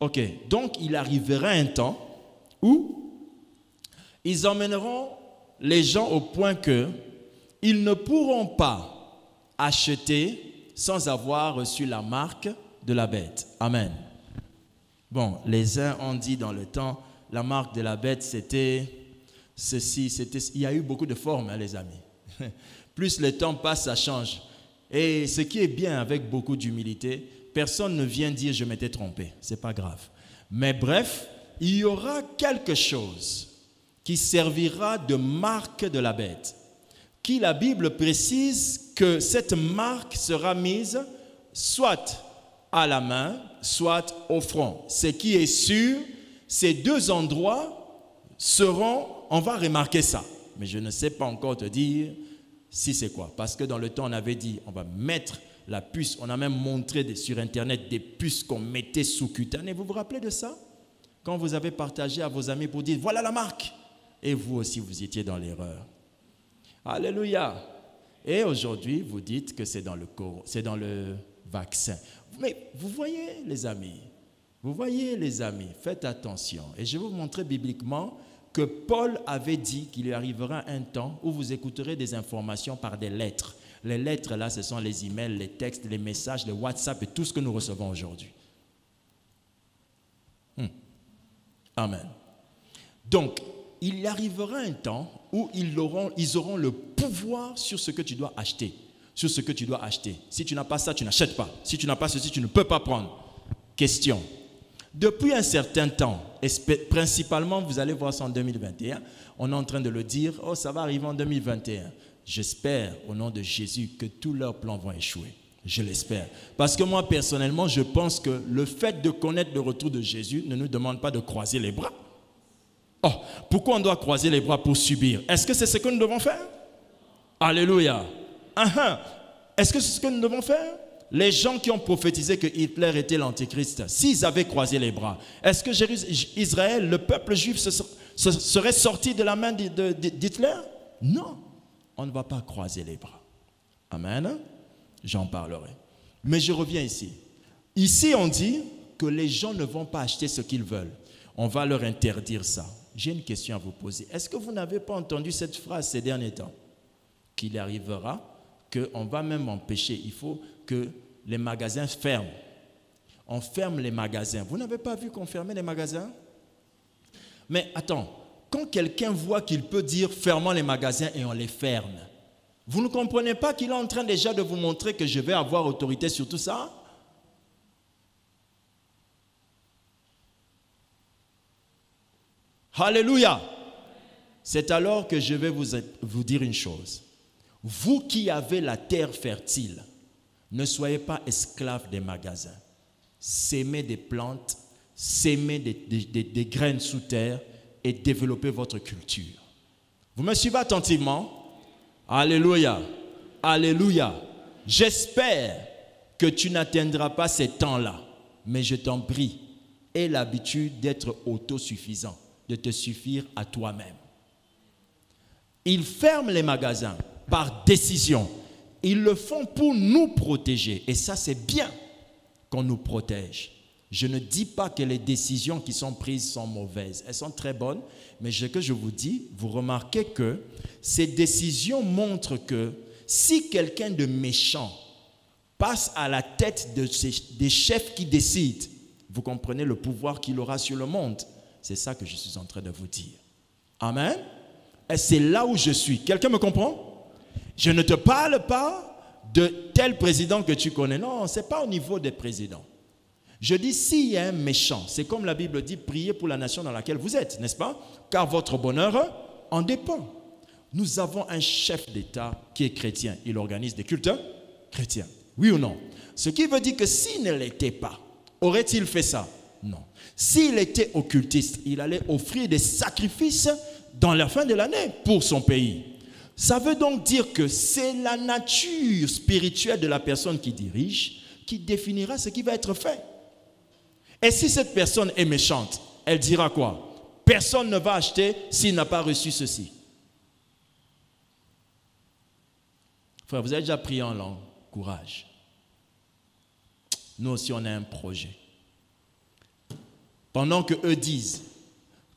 Ok, donc il arrivera un temps où ils emmèneront les gens au point que ils ne pourront pas acheter sans avoir reçu la marque de la bête. Amen. Bon, les uns ont dit dans le temps, la marque de la bête, c'était ceci, c'était... Il y a eu beaucoup de formes, hein, les amis. Plus le temps passe, ça change. Et ce qui est bien avec beaucoup d'humilité, personne ne vient dire je m'étais trompé. C'est pas grave. Mais bref, il y aura quelque chose qui servira de marque de la bête, la Bible précise que cette marque sera mise soit à la main, soit au front. Ce qui est sûr, ces deux endroits seront, on va remarquer ça, mais je ne sais pas encore te dire si c'est quoi. Parce que dans le temps, on avait dit, on va mettre la puce, on a même montré sur Internet des puces qu'on mettait sous cutané. Vous vous rappelez de ça? Quand vous avez partagé à vos amis pour dire, voilà la marque. Et vous aussi, vous étiez dans l'erreur. Alléluia. Et aujourd'hui, vous dites que c'est dans le c'est dans le vaccin. Mais vous voyez, les amis, vous voyez, les amis, faites attention. Et je vais vous montrer bibliquement que Paul avait dit qu'il y arrivera un temps où vous écouterez des informations par des lettres. Les lettres, là, ce sont les emails, les textes, les messages, les WhatsApp et tout ce que nous recevons aujourd'hui. Hmm. Amen. Donc, il y arrivera un temps où ils auront, ils auront le pouvoir sur ce que tu dois acheter. Sur ce que tu dois acheter. Si tu n'as pas ça, tu n'achètes pas. Si tu n'as pas ceci, tu ne peux pas prendre. Question. Depuis un certain temps, principalement, vous allez voir ça en 2021, on est en train de le dire, oh, ça va arriver en 2021. J'espère, au nom de Jésus, que tous leurs plans vont échouer. Je l'espère. Parce que moi, personnellement, je pense que le fait de connaître le retour de Jésus ne nous demande pas de croiser les bras. Oh, pourquoi on doit croiser les bras pour subir? Est-ce que c'est ce que nous devons faire? Alléluia. Ah. Est-ce que c'est ce que nous devons faire? Les gens qui ont prophétisé que Hitler était l'antéchrist, s'ils avaient croisé les bras, est-ce que Israël, le peuple juif, serait sorti de la main d'Hitler? Non, on ne va pas croiser les bras. Amen. J'en parlerai. Mais je reviens ici. Ici, on dit que les gens ne vont pas acheter ce qu'ils veulent. On va leur interdire ça. J'ai une question à vous poser. Est-ce que vous n'avez pas entendu cette phrase ces derniers temps? Qu'il arrivera qu'on va même empêcher. Il faut que les magasins ferment. On ferme les magasins. Vous n'avez pas vu qu'on fermait les magasins? Mais attends, quand quelqu'un voit qu'il peut dire fermons les magasins et on les ferme, vous ne comprenez pas qu'il est en train déjà de vous montrer que je vais avoir autorité sur tout ça? Alléluia. C'est alors que je vais vous, dire une chose. Vous qui avez la terre fertile, ne soyez pas esclaves des magasins. Sémez des plantes, sémez des, graines sous terre et développez votre culture. Vous me suivez attentivement? Alléluia. Alléluia. J'espère que tu n'atteindras pas ces temps-là, mais je t'en prie, aie l'habitude d'être autosuffisant, de te suffire à toi-même. Ils ferment les magasins par décision. Ils le font pour nous protéger. Et ça, c'est bien qu'on nous protège. Je ne dis pas que les décisions qui sont prises sont mauvaises. Elles sont très bonnes. Mais ce que je vous dis, vous remarquez que ces décisions montrent que si quelqu'un de méchant passe à la tête de des chefs qui décident, vous comprenez le pouvoir qu'il aura sur le monde. C'est ça que je suis en train de vous dire. Amen. Et c'est là où je suis. Quelqu'un me comprend? Je ne te parle pas de tel président que tu connais. Non, ce n'est pas au niveau des présidents. Je dis, s'il y a un méchant, c'est comme la Bible dit, priez pour la nation dans laquelle vous êtes, n'est-ce pas? Car votre bonheur en dépend. Nous avons un chef d'État qui est chrétien. Il organise des cultes chrétiens. Oui ou non? Ce qui veut dire que s'il ne l'était pas, aurait-il fait ça? S'il était occultiste, il allait offrir des sacrifices dans la fin de l'année pour son pays. Ça veut donc dire que c'est la nature spirituelle de la personne qui dirige qui définira ce qui va être fait. Et si cette personne est méchante, elle dira quoi? Personne ne va acheter s'il n'a pas reçu ceci. Frère, vous avez déjà prié en langue. Courage. Nous aussi, on a un projet. Pendant que eux disent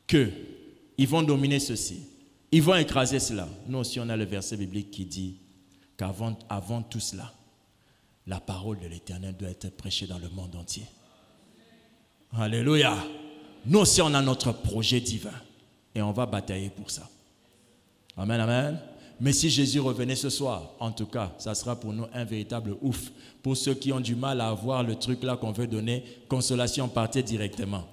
qu'ils vont dominer ceci, ils vont écraser cela. Nous aussi, on a le verset biblique qui dit qu'avant avant tout cela, la parole de l'Éternel doit être prêchée dans le monde entier. Alléluia. Nous aussi, on a notre projet divin et on va batailler pour ça. Amen, amen. Mais si Jésus revenait ce soir, en tout cas, ça sera pour nous un véritable ouf. Pour ceux qui ont du mal à avoir le truc là qu'on veut donner, consolation, partez directement.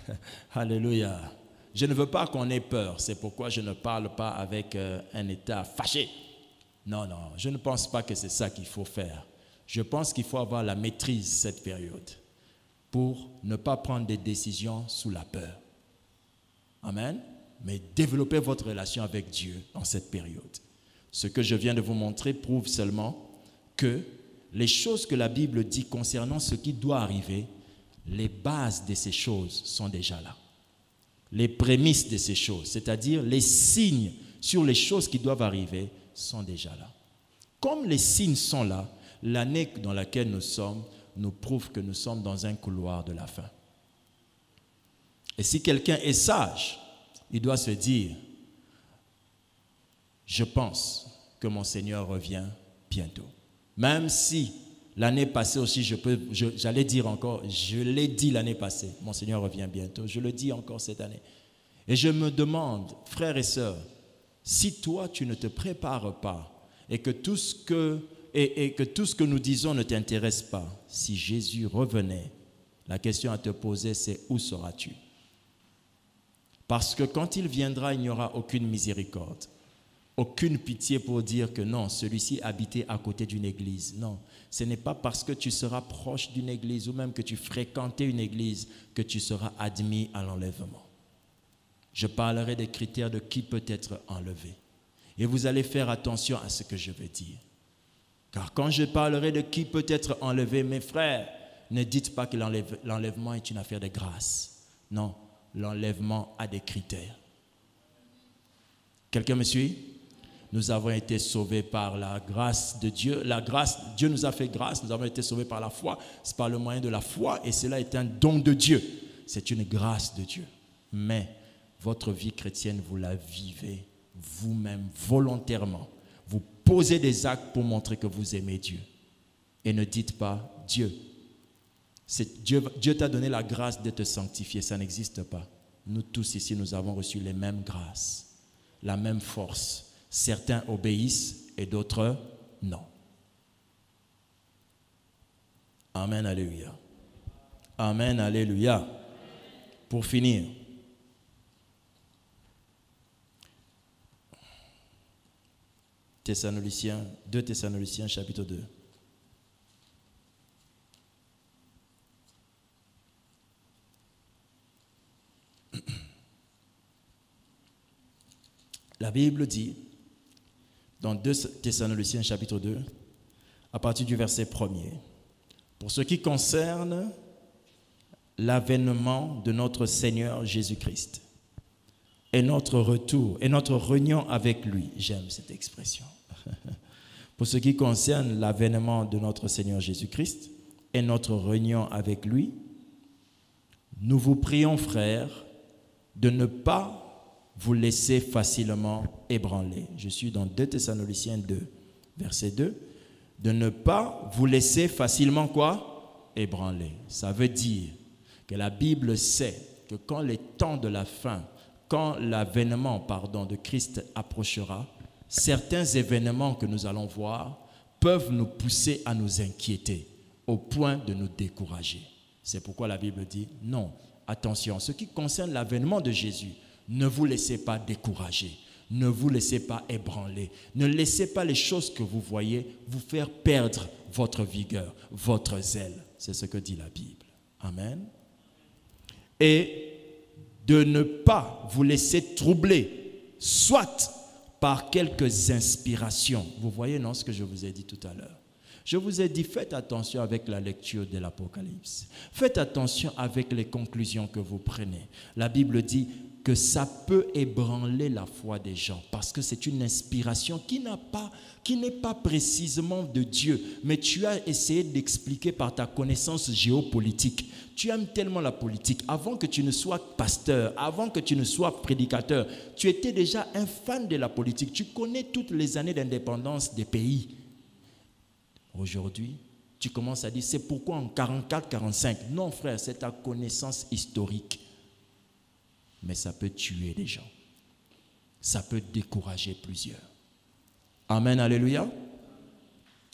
Alléluia. Je ne veux pas qu'on ait peur. C'est pourquoi je ne parle pas avec euh, un état fâché. Non, non, je ne pense pas que c'est ça qu'il faut faire. Je pense qu'il faut avoir la maîtrise cette période pour ne pas prendre des décisions sous la peur. Amen. Mais développez votre relation avec Dieu dans cette période. Ce que je viens de vous montrer prouve seulement que les choses que la Bible dit concernant ce qui doit arriver, les bases de ces choses sont déjà là. Les prémices de ces choses, c'est-à-dire les signes sur les choses qui doivent arriver, sont déjà là. Comme les signes sont là, l'année dans laquelle nous sommes nous prouve que nous sommes dans un couloir de la fin. Et si quelqu'un est sage, il doit se dire, je pense que mon Seigneur revient bientôt. Même si l'année passée aussi, je peux, j'allais dire encore, je l'ai dit l'année passée, mon Seigneur revient bientôt. Je le dis encore cette année. Et je me demande, frères et sœurs, si toi tu ne te prépares pas et que tout ce que, et, que, tout ce que nous disons ne t'intéresse pas, si Jésus revenait, la question à te poser c'est où seras-tu? Parce que quand il viendra, il n'y aura aucune miséricorde, aucune pitié pour dire que non, celui-ci habitait à côté d'une église. Non, ce n'est pas parce que tu seras proche d'une église ou même que tu fréquentais une église que tu seras admis à l'enlèvement. Je parlerai des critères de qui peut être enlevé. Et vous allez faire attention à ce que je vais dire. Car quand je parlerai de qui peut être enlevé, mes frères, ne dites pas que l'enlèvement est une affaire de grâce. Non, l'enlèvement a des critères. Quelqu'un me suit? Nous avons été sauvés par la grâce de Dieu. La grâce, Dieu nous a fait grâce, nous avons été sauvés par la foi. C'est par le moyen de la foi et cela est un don de Dieu. C'est une grâce de Dieu. Mais votre vie chrétienne, vous la vivez vous-même volontairement. Vous posez des actes pour montrer que vous aimez Dieu. Et ne dites pas Dieu. Dieu, Dieu t'a donné la grâce de te sanctifier. Ça n'existe pas. Nous tous ici, nous avons reçu les mêmes grâces, la même force. Certains obéissent et d'autres non. Amen, alléluia. Amen, alléluia. Pour finir, Thessaloniciens, 2 Thessaloniciens chapitre 2. La Bible dit, dans 2 Thessaloniciens chapitre 2, à partir du verset 1er, pour ce qui concerne l'avènement de notre Seigneur Jésus-Christ et notre retour et notre réunion avec lui. J'aime cette expression. Pour ce qui concerne l'avènement de notre Seigneur Jésus-Christ et notre réunion avec lui, nous vous prions, frères, de ne pas vous laisser facilement ébranler. Je suis dans 2 Thessaloniciens 2, verset 2. De ne pas vous laisser facilement quoi? Ébranler. Ça veut dire que la Bible sait que quand les temps de la fin quand l'avènement pardon, de Christ approchera, certains événements que nous allons voir peuvent nous pousser à nous inquiéter au point de nous décourager. C'est pourquoi la Bible dit non, attention, ce qui concerne l'avènement de Jésus, ne vous laissez pas décourager, ne vous laissez pas ébranler, ne laissez pas les choses que vous voyez vous faire perdre votre vigueur, votre zèle. C'est ce que dit la Bible. Amen. Et de ne pas vous laisser troubler, soit par quelques inspirations. Vous voyez, non, ce que je vous ai dit tout à l'heure. Je vous ai dit, faites attention avec la lecture de l'Apocalypse. Faites attention avec les conclusions que vous prenez. La Bible dit, que ça peut ébranler la foi des gens parce que c'est une inspiration qui n'est pas précisément de Dieu, mais tu as essayé d'expliquer par ta connaissance géopolitique. Tu aimes tellement la politique. Avant que tu ne sois pasteur, avant que tu ne sois prédicateur, tu étais déjà un fan de la politique. Tu connais toutes les années d'indépendance des pays. Aujourd'hui, tu commences à dire c'est pourquoi en 44-45. Non frère, c'est ta connaissance historique mais ça peut tuer des gens. Ça peut décourager plusieurs. Amen, alléluia.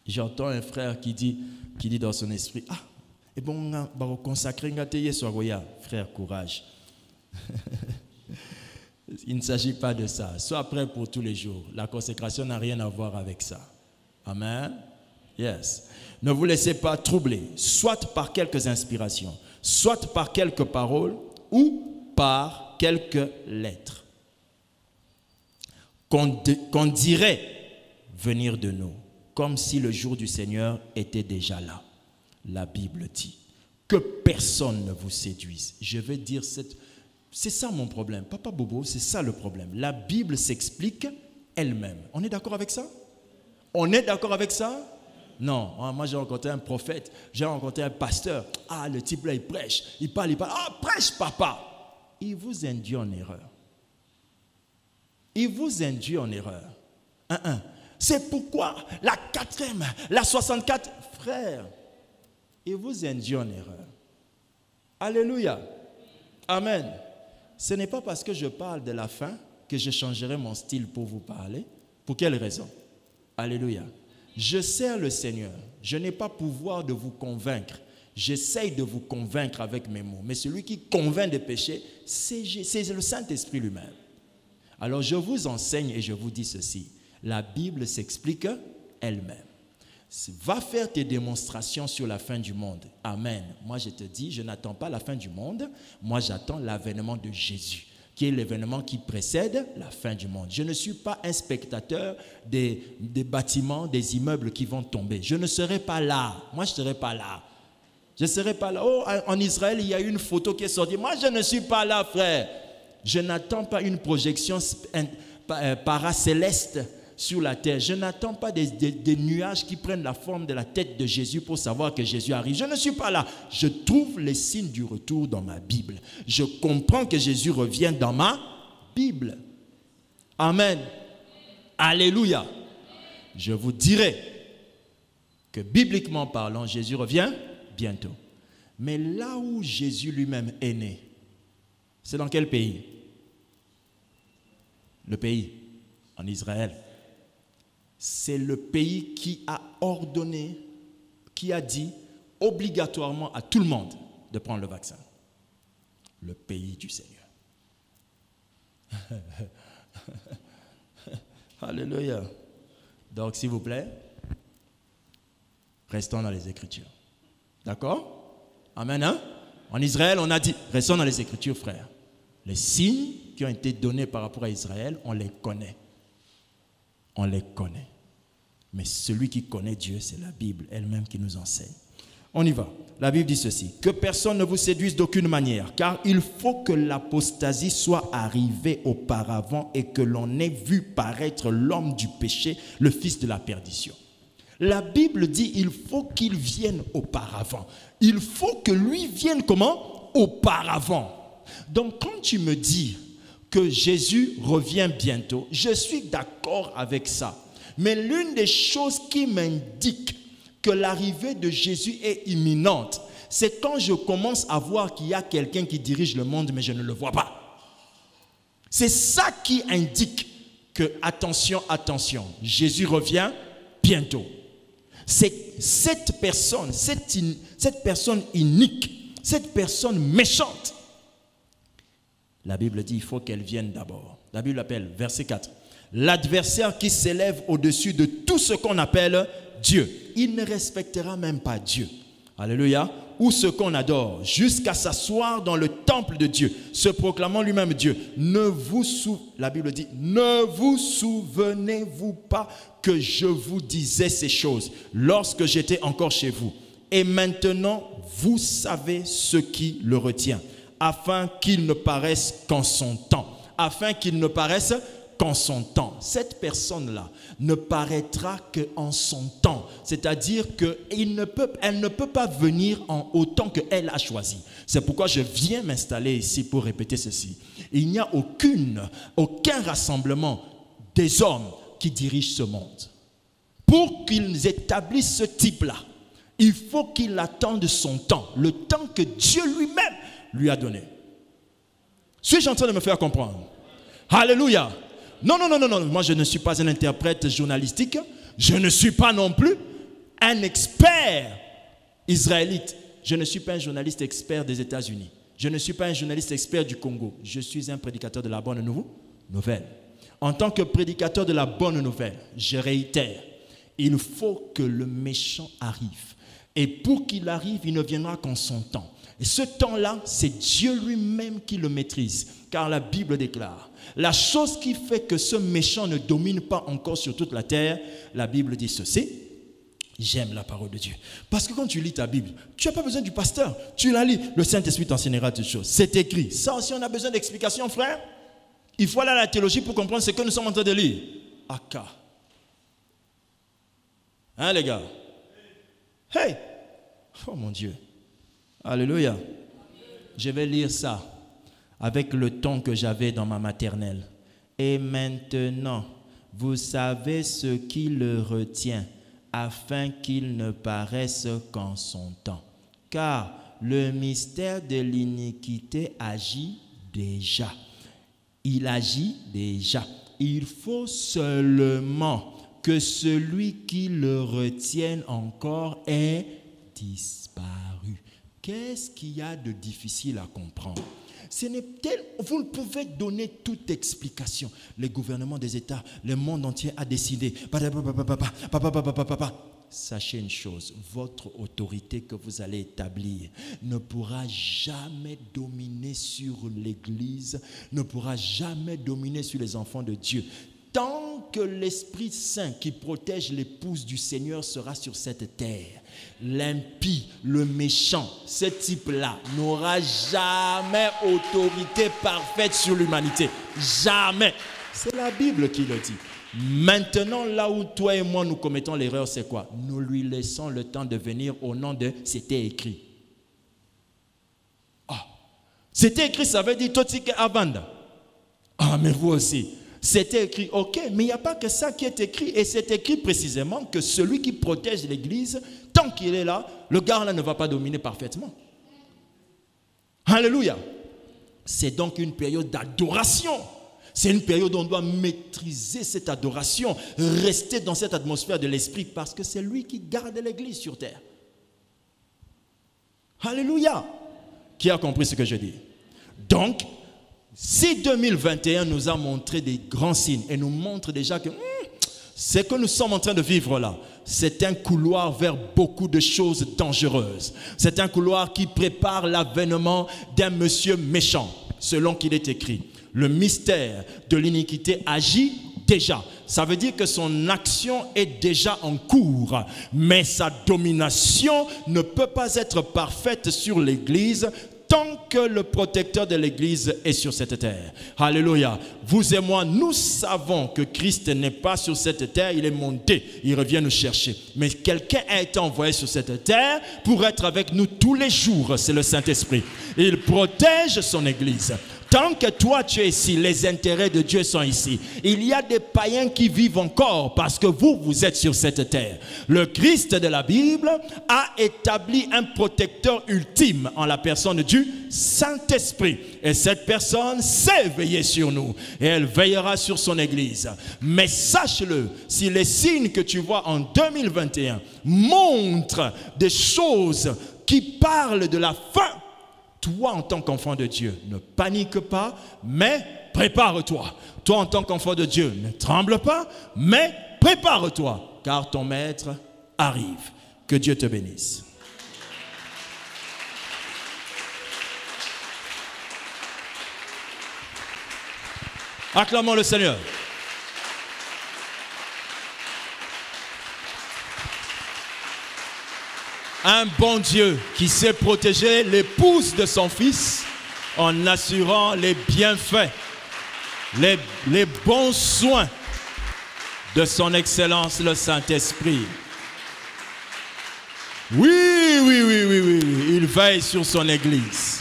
J'entends un frère qui dit, qui dit dans son esprit, ah, et bon, on va consacrer un frère, courage. Il ne s'agit pas de ça. Sois prêt pour tous les jours. La consécration n'a rien à voir avec ça. Amen. Yes. Ne vous laissez pas troubler, soit par quelques inspirations, soit par quelques paroles ou par quelques lettres. Qu'on dirait venir de nous, comme si le jour du Seigneur était déjà là. La Bible dit que personne ne vous séduise. Je vais dire c'est ça mon problème. Papa Bobo, c'est ça le problème. La Bible s'explique elle-même. On est d'accord avec ça? On est d'accord avec ça? Non. Ah, moi, j'ai rencontré un prophète, j'ai rencontré un pasteur. Ah, le type là, il prêche. Il parle, il parle. Ah, prêche, papa. Il vous induit en erreur. Il vous induit en erreur. C'est pourquoi la quatrième, la 64, frère, il vous induit en erreur. Alléluia. Amen. Ce n'est pas parce que je parle de la fin que je changerai mon style pour vous parler. Pour quelle raison? Alléluia. Je sers le Seigneur. Je n'ai pas pouvoir de vous convaincre. J'essaye de vous convaincre avec mes mots. Mais celui qui convainc des péchés, c'est le Saint-Esprit lui-même. Alors je vous enseigne et je vous dis ceci. La Bible s'explique elle-même. Va faire tes démonstrations sur la fin du monde. Amen. Moi, je te dis, je n'attends pas la fin du monde. Moi, j'attends l'avènement de Jésus, qui est l'événement qui précède la fin du monde. Je ne suis pas un spectateur des, bâtiments, des immeubles qui vont tomber. Je ne serai pas là. Moi, je ne serai pas là. Je ne serai pas là. Oh, en Israël, il y a une photo qui est sortie. Moi, je ne suis pas là, frère. Je n'attends pas une projection euh, paracéleste sur la terre. Je n'attends pas des, nuages qui prennent la forme de la tête de Jésus pour savoir que Jésus arrive. Je ne suis pas là. Je trouve les signes du retour dans ma Bible. Je comprends que Jésus revient dans ma Bible. Amen. Alléluia. Je vous dirai que bibliquement parlant, Jésus revient bientôt. Mais là où Jésus lui-même est né, c'est dans quel pays? Le pays en Israël c'est le pays qui a ordonné, qui a dit obligatoirement à tout le monde de prendre le vaccin. Le pays du Seigneur. Alléluia. Donc, s'il vous plaît, restons dans les Écritures. D'accord Amen. Hein? En Israël, on a dit, restons dans les Écritures, frère. Les signes qui ont été donnés par rapport à Israël, on les connaît on les connaît. Mais celui qui connaît Dieu, c'est la Bible elle-même qui nous enseigne. On y va. La Bible dit ceci, que personne ne vous séduise d'aucune manière, car il faut que l'apostasie soit arrivée auparavant et que l'on ait vu paraître l'homme du péché, le fils de la perdition. La Bible dit, il faut qu'il vienne auparavant. Il faut que lui vienne comment? Auparavant. Donc quand tu me dis, que Jésus revient bientôt. Je suis d'accord avec ça. Mais l'une des choses qui m'indique que l'arrivée de Jésus est imminente, c'est quand je commence à voir qu'il y a quelqu'un qui dirige le monde, mais je ne le vois pas. C'est ça qui indique que, attention, attention, Jésus revient bientôt. C'est cette personne, cette, cette personne unique, cette personne méchante, la Bible dit il faut qu'elle vienne d'abord. La Bible appelle, verset 4, l'adversaire qui s'élève au-dessus de tout ce qu'on appelle Dieu. Il ne respectera même pas Dieu. Alléluia. Ou ce qu'on adore, jusqu'à s'asseoir dans le temple de Dieu, se proclamant lui-même Dieu. Ne vous la Bible dit, ne vous souvenez-vous pas que je vous disais ces choses lorsque j'étais encore chez vous. Et maintenant, vous savez ce qui le retient afin qu'il ne paraisse qu'en son temps. Afin qu'il ne paraisse qu'en son temps. Cette personne-là ne paraîtra qu'en son temps. C'est-à-dire qu'elle ne, peut, pas venir en autant qu'elle a choisi. C'est pourquoi je viens m'installer ici pour répéter ceci. Il n'y a aucune, aucun rassemblement des hommes qui dirigent ce monde. Pour qu'ils établissent ce type-là, il faut qu'il attende son temps, le temps que Dieu lui-même lui a donné. Suis-je en train de me faire comprendre? Alléluia. Non, non, non, non, non. Moi, je ne suis pas un interprète journalistique. Je ne suis pas non plus un expert israélite. Je ne suis pas un journaliste expert des États-Unis. Je ne suis pas un journaliste expert du Congo. Je suis un prédicateur de la bonne nouvelle. En tant que prédicateur de la bonne nouvelle, je réitère, il faut que le méchant arrive. Et pour qu'il arrive, il ne viendra qu'en son temps. Et ce temps-là, c'est Dieu lui-même qui le maîtrise. Car la Bible déclare, la chose qui fait que ce méchant ne domine pas encore sur toute la terre, la Bible dit ceci. J'aime la parole de Dieu. Parce que quand tu lis ta Bible, tu n'as pas besoin du pasteur. Tu la lis, le Saint-Esprit t'enseignera toutes choses. C'est écrit. Ça aussi, on a besoin d'explications, frère. Il faut aller à la théologie pour comprendre ce que nous sommes en train de lire. Aka. Hein, les gars? Hey Oh mon Dieu. Alléluia. Je vais lire ça avec le ton que j'avais dans ma maternelle. Et maintenant, vous savez ce qui le retient, afin qu'il ne paraisse qu'en son temps. Car le mystère de l'iniquité agit déjà. Il agit déjà. Il faut seulement que celui qui le retienne encore ait disparu. Qu'est-ce qu'il y a de difficile à comprendre vous ne pouvez donner toute explication. Le gouvernement des États, le monde entier a décidé. Sachez une chose, votre autorité que vous allez établir ne pourra jamais dominer sur l'Église, ne pourra jamais dominer sur les enfants de Dieu. Tant que l'Esprit Saint qui protège l'épouse du Seigneur sera sur cette terre, l'impie, le méchant, ce type-là n'aura jamais autorité parfaite sur l'humanité. Jamais. C'est la Bible qui le dit. Maintenant, là où toi et moi nous commettons l'erreur, c'est quoi? Nous lui laissons le temps de venir au nom de c'était écrit. Ah, c'était écrit, ça veut dire Totike Avanda. Ah, mais vous aussi. C'était écrit, ok, mais il n'y a pas que ça qui est écrit. Et c'est écrit précisément que celui qui protège l'Église, tant qu'il est là, le gars-là ne va pas dominer parfaitement. Alléluia. C'est donc une période d'adoration. C'est une période où on doit maîtriser cette adoration, rester dans cette atmosphère de l'esprit, parce que c'est lui qui garde l'Église sur terre. Alléluia. Qui a compris ce que je dis? Donc, si 2021 nous a montré des grands signes et nous montre déjà que hmm, ce que nous sommes en train de vivre là, c'est un couloir vers beaucoup de choses dangereuses. C'est un couloir qui prépare l'avènement d'un monsieur méchant, selon qu'il est écrit. Le mystère de l'iniquité agit déjà. Ça veut dire que son action est déjà en cours, mais sa domination ne peut pas être parfaite sur l'Église tant que le protecteur de l'Église est sur cette terre. Alléluia. Vous et moi, nous savons que Christ n'est pas sur cette terre, il est monté, il revient nous chercher. Mais quelqu'un a été envoyé sur cette terre pour être avec nous tous les jours, c'est le Saint-Esprit. Il protège son Église. Tant que toi tu es ici, les intérêts de Dieu sont ici. Il y a des païens qui vivent encore parce que vous, vous êtes sur cette terre. Le Christ de la Bible a établi un protecteur ultime en la personne du Saint-Esprit. Et cette personne sait veiller sur nous et elle veillera sur son Église. Mais sache-le, si les signes que tu vois en 2021 montrent des choses qui parlent de la fin toi en tant qu'enfant de Dieu, ne panique pas, mais prépare-toi. Toi en tant qu'enfant de Dieu, ne tremble pas, mais prépare-toi, car ton maître arrive. Que Dieu te bénisse. Acclamons le Seigneur. Un bon Dieu qui sait protéger l'épouse de son fils en assurant les bienfaits, les, bons soins de son excellence le Saint-Esprit. Oui, oui, oui, oui, oui, il veille sur son Église.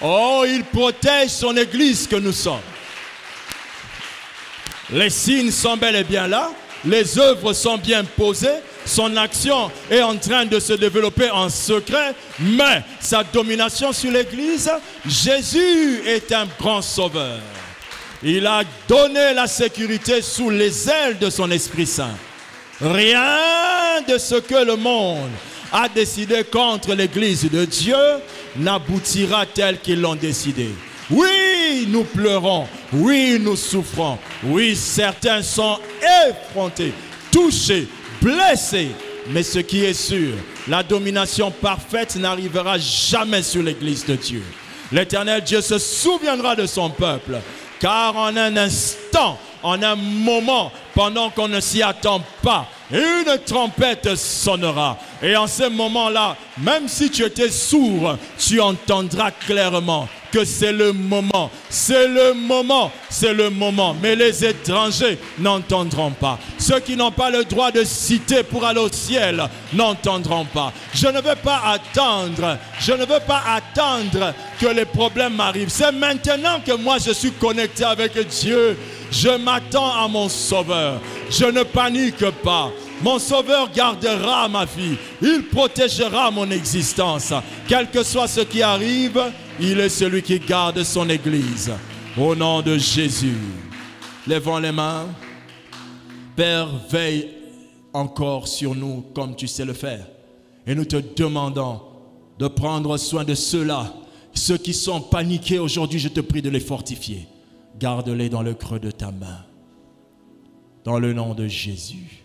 Oh, il protège son Église que nous sommes. Les signes sont bel et bien là, les œuvres sont bien posées, son action est en train de se développer en secret, mais sa domination sur l'Église, Jésus est un grand sauveur. Il a donné la sécurité sous les ailes de son Esprit Saint. Rien de ce que le monde a décidé contre l'Église de Dieu n'aboutira tel qu'ils l'ont décidé. Oui, nous pleurons. Oui, nous souffrons. Oui, certains sont effrontés, touchés, blessés. Mais ce qui est sûr, la domination parfaite n'arrivera jamais sur l'Église de Dieu. L'Éternel Dieu se souviendra de son peuple, car en un instant, en un moment, pendant qu'on ne s'y attend pas, une trompette sonnera. Et en ce moment-là, même si tu étais sourd, tu entendras clairement que c'est le moment, c'est le moment, c'est le moment. Mais les étrangers n'entendront pas. Ceux qui n'ont pas le droit de citer pour aller au ciel n'entendront pas. Je ne veux pas attendre, je ne veux pas attendre que les problèmes m'arrivent. C'est maintenant que moi je suis connecté avec Dieu. Je m'attends à mon Sauveur. Je ne panique pas. Mon Sauveur gardera ma vie. Il protégera mon existence. Quel que soit ce qui arrive, il est celui qui garde son Église. Au nom de Jésus. Lèvons les mains. Père, veille encore sur nous comme tu sais le faire. Et nous te demandons de prendre soin de ceux-là. Ceux qui sont paniqués aujourd'hui, je te prie de les fortifier. Garde-les dans le creux de ta main. Dans le nom de Jésus.